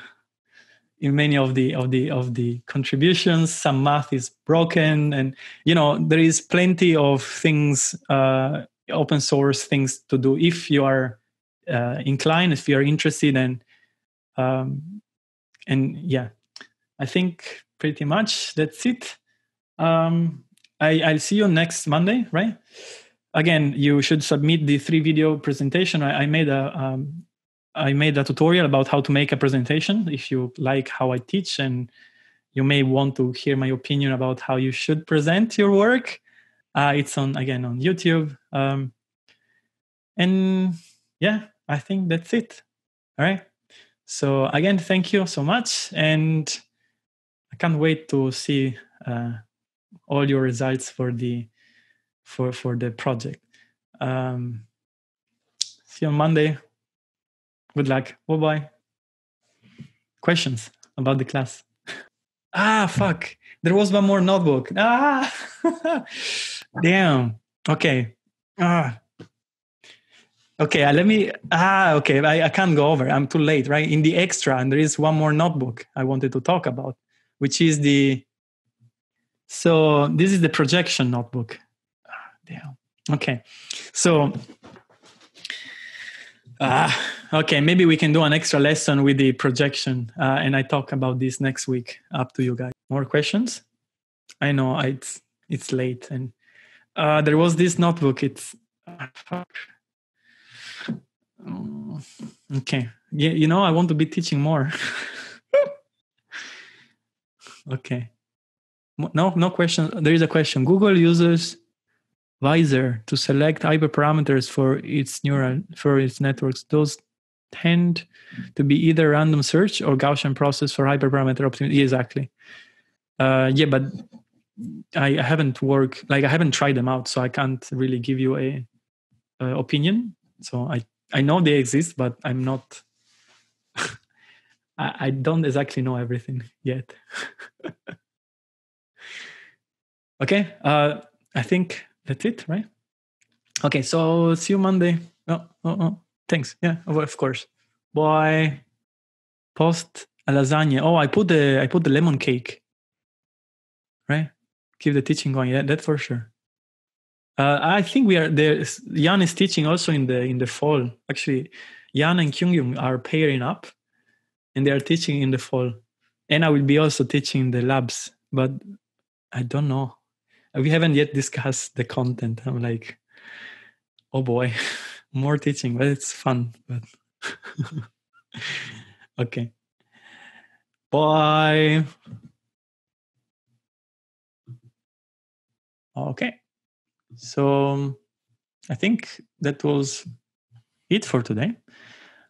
in many of the of the of the contributions. Some math is broken and you know there is plenty of things uh, open source things to do if you are uh, if you're interested, and um, and yeah, I think pretty much that's it. Um, I, I'll see you next Monday, right? Again, you should submit the three video presentation. I, I made a um, I made a tutorial about how to make a presentation. If you like how I teach and you may want to hear my opinion about how you should present your work, uh, it's on again on YouTube. Um, and yeah, I think that's it. All right. So again, thank you so much, and I can't wait to see uh, all your results for the for for the project. Um, see you on Monday. Good luck. Bye bye. Questions about the class? [laughs] ah, fuck. There was one more notebook. Ah, [laughs] damn. Okay. Ah. Okay, uh, let me. Ah, okay. I, I can't go over. I'm too late, right? In the extra, and there is one more notebook I wanted to talk about, which is the. So this is the projection notebook. Ah, damn. Okay, so. Ah, okay. Maybe we can do an extra lesson with the projection, uh, and I talk about this next week. Up to you guys. More questions? I know it's it's late, and uh, there was this notebook. It's. Ah, okay. Yeah, you know, I want to be teaching more. [laughs] okay. No, no question. There is a question. Google uses Vizier to select hyperparameters for its neural for its networks. Those tend to be either random search or Gaussian process for hyperparameter optimization. Exactly. Uh, yeah, but I haven't worked like I haven't tried them out, so I can't really give you a, a opinion. So I I know they exist, but I'm not. [laughs] I, I don't exactly know everything yet. [laughs] okay, uh, I think that's it, right? Okay, so see you Monday. Oh, oh, oh. thanks. Yeah, of course. Bye. Post a lasagna. Oh, I put the I put the lemon cake. Right. Keep the teaching going. Yeah, that for sure. Uh, I think we are there. Yann is teaching also in the in the fall. Actually, Yann and Kyung are pairing up, and they are teaching in the fall. And I will be also teaching the labs, but I don't know. We haven't yet discussed the content. I'm like, oh boy, [laughs] more teaching, but it's fun. But [laughs] okay, bye. Okay. So um, I think that was it for today.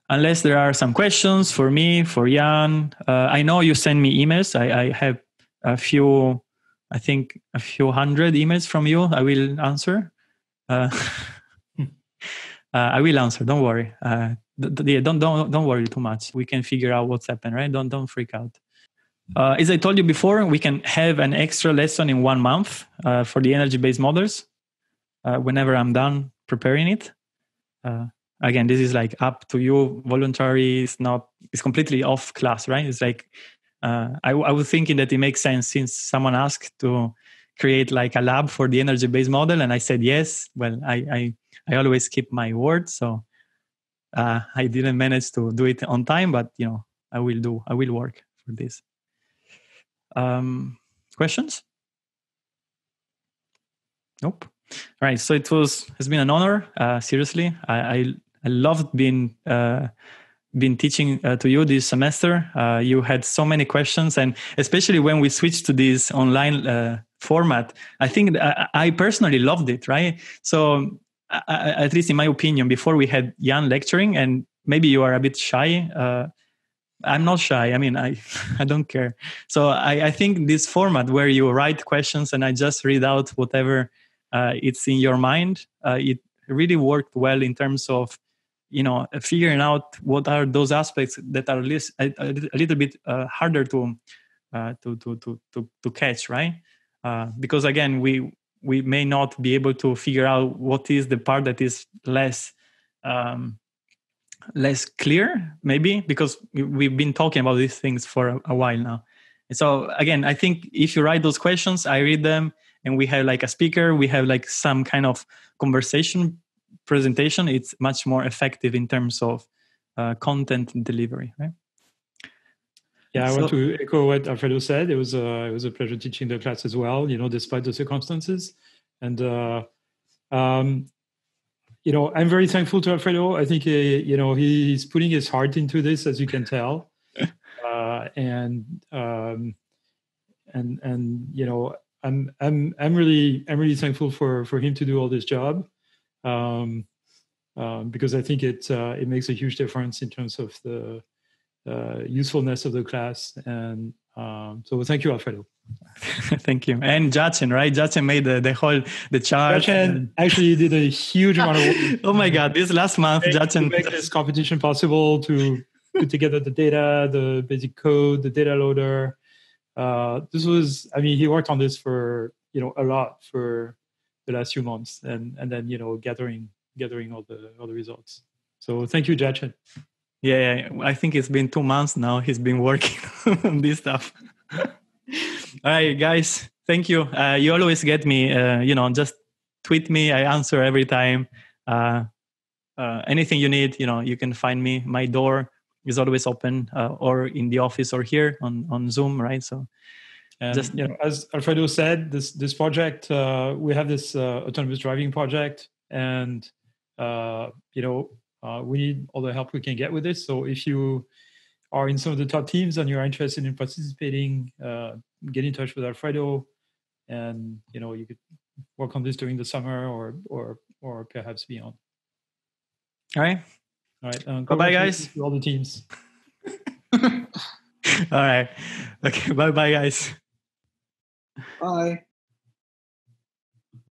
Unless there are some questions for me, for Yann. Uh, I know you send me emails. I, I have a few, I think a few hundred emails from you. I will answer. Uh, [laughs] uh, I will answer. Don't worry. Uh, th- th- don't don't don't worry too much. We can figure out what's happened, right? Don't don't freak out. Uh, as I told you before, we can have an extra lesson in one month uh, for the energy-based models uh, whenever I'm done preparing it. Uh, again, this is like up to you. Voluntary is not. It's completely off class, right? It's like uh, I, I was thinking that it makes sense since someone asked to create like a lab for the energy based model, and I said yes. Well, I I, I always keep my word, so uh, I didn't manage to do it on time, but you know I will do. I will work for this. Um, questions? Nope. All right. So it was has been an honor. Uh, seriously, I, I, I loved being uh, been teaching uh, to you this semester. Uh, you had so many questions, and especially when we switched to this online uh, format, I think I, I, personally loved it. Right. So at least in my opinion, before we had Yann lecturing, and maybe you are a bit shy. Uh, I'm not shy. I mean, I [laughs] I don't care. So I, I think this format where you write questions and I just read out whatever uh, it's in your mind. Uh, it really worked well in terms of you know figuring out what are those aspects that are least, a, a little bit uh, harder to, uh, to, to to to to catch, right? Uh, because again, we we may not be able to figure out what is the part that is less um, less clear, maybe because we've been talking about these things for a, a while now. And so again, I think if you write those questions, I read them and we have like a speaker we have like some kind of conversation presentation it's much more effective in terms of uh, content delivery right yeah, I so, want to echo what Alfredo said. It was a, it was a pleasure teaching the class as well. You know, despite the circumstances, and uh, um, you know, I'm very thankful to Alfredo. I think uh, you know he's putting his heart into this, as you can tell, [laughs] uh, and um, and and you know, I'm I'm I'm really I'm really thankful for for him to do all this job, um, um, because I think it uh, it makes a huge difference in terms of the uh, usefulness of the class. And um, so, thank you, Alfredo. [laughs] Thank you. And Jacen, right? Jacen made the, the whole the chart. Jacen actually did a huge amount of work. [laughs] oh my God! This last month, Jacen make [laughs] this competition possible to put together the data, the basic code, the data loader. Uh, this was, I mean, he worked on this for you know a lot for the last few months, and and then you know gathering gathering all the all the results. So thank you, Jacen. Yeah, I think it's been two months now. He's been working [laughs] on this stuff. [laughs] All right, guys. Thank you. Uh, you always get me. Uh, you know, just tweet me. I answer every time. Uh, uh anything you need, you know, you can find me. My door is always open, uh, or in the office, or here on on Zoom. Right. So, just you know, as Alfredo said, this this project uh, we have this autonomous driving project, and you know we need all the help we can get with this. So if you are in some of the top teams and you're interested in participating, uh, get in touch with Alfredo, and you know you could work on this during the summer or or or perhaps beyond. All right. All right. Um, bye bye, guys. all the teams. [laughs] all right. Okay. Bye bye, guys. Bye.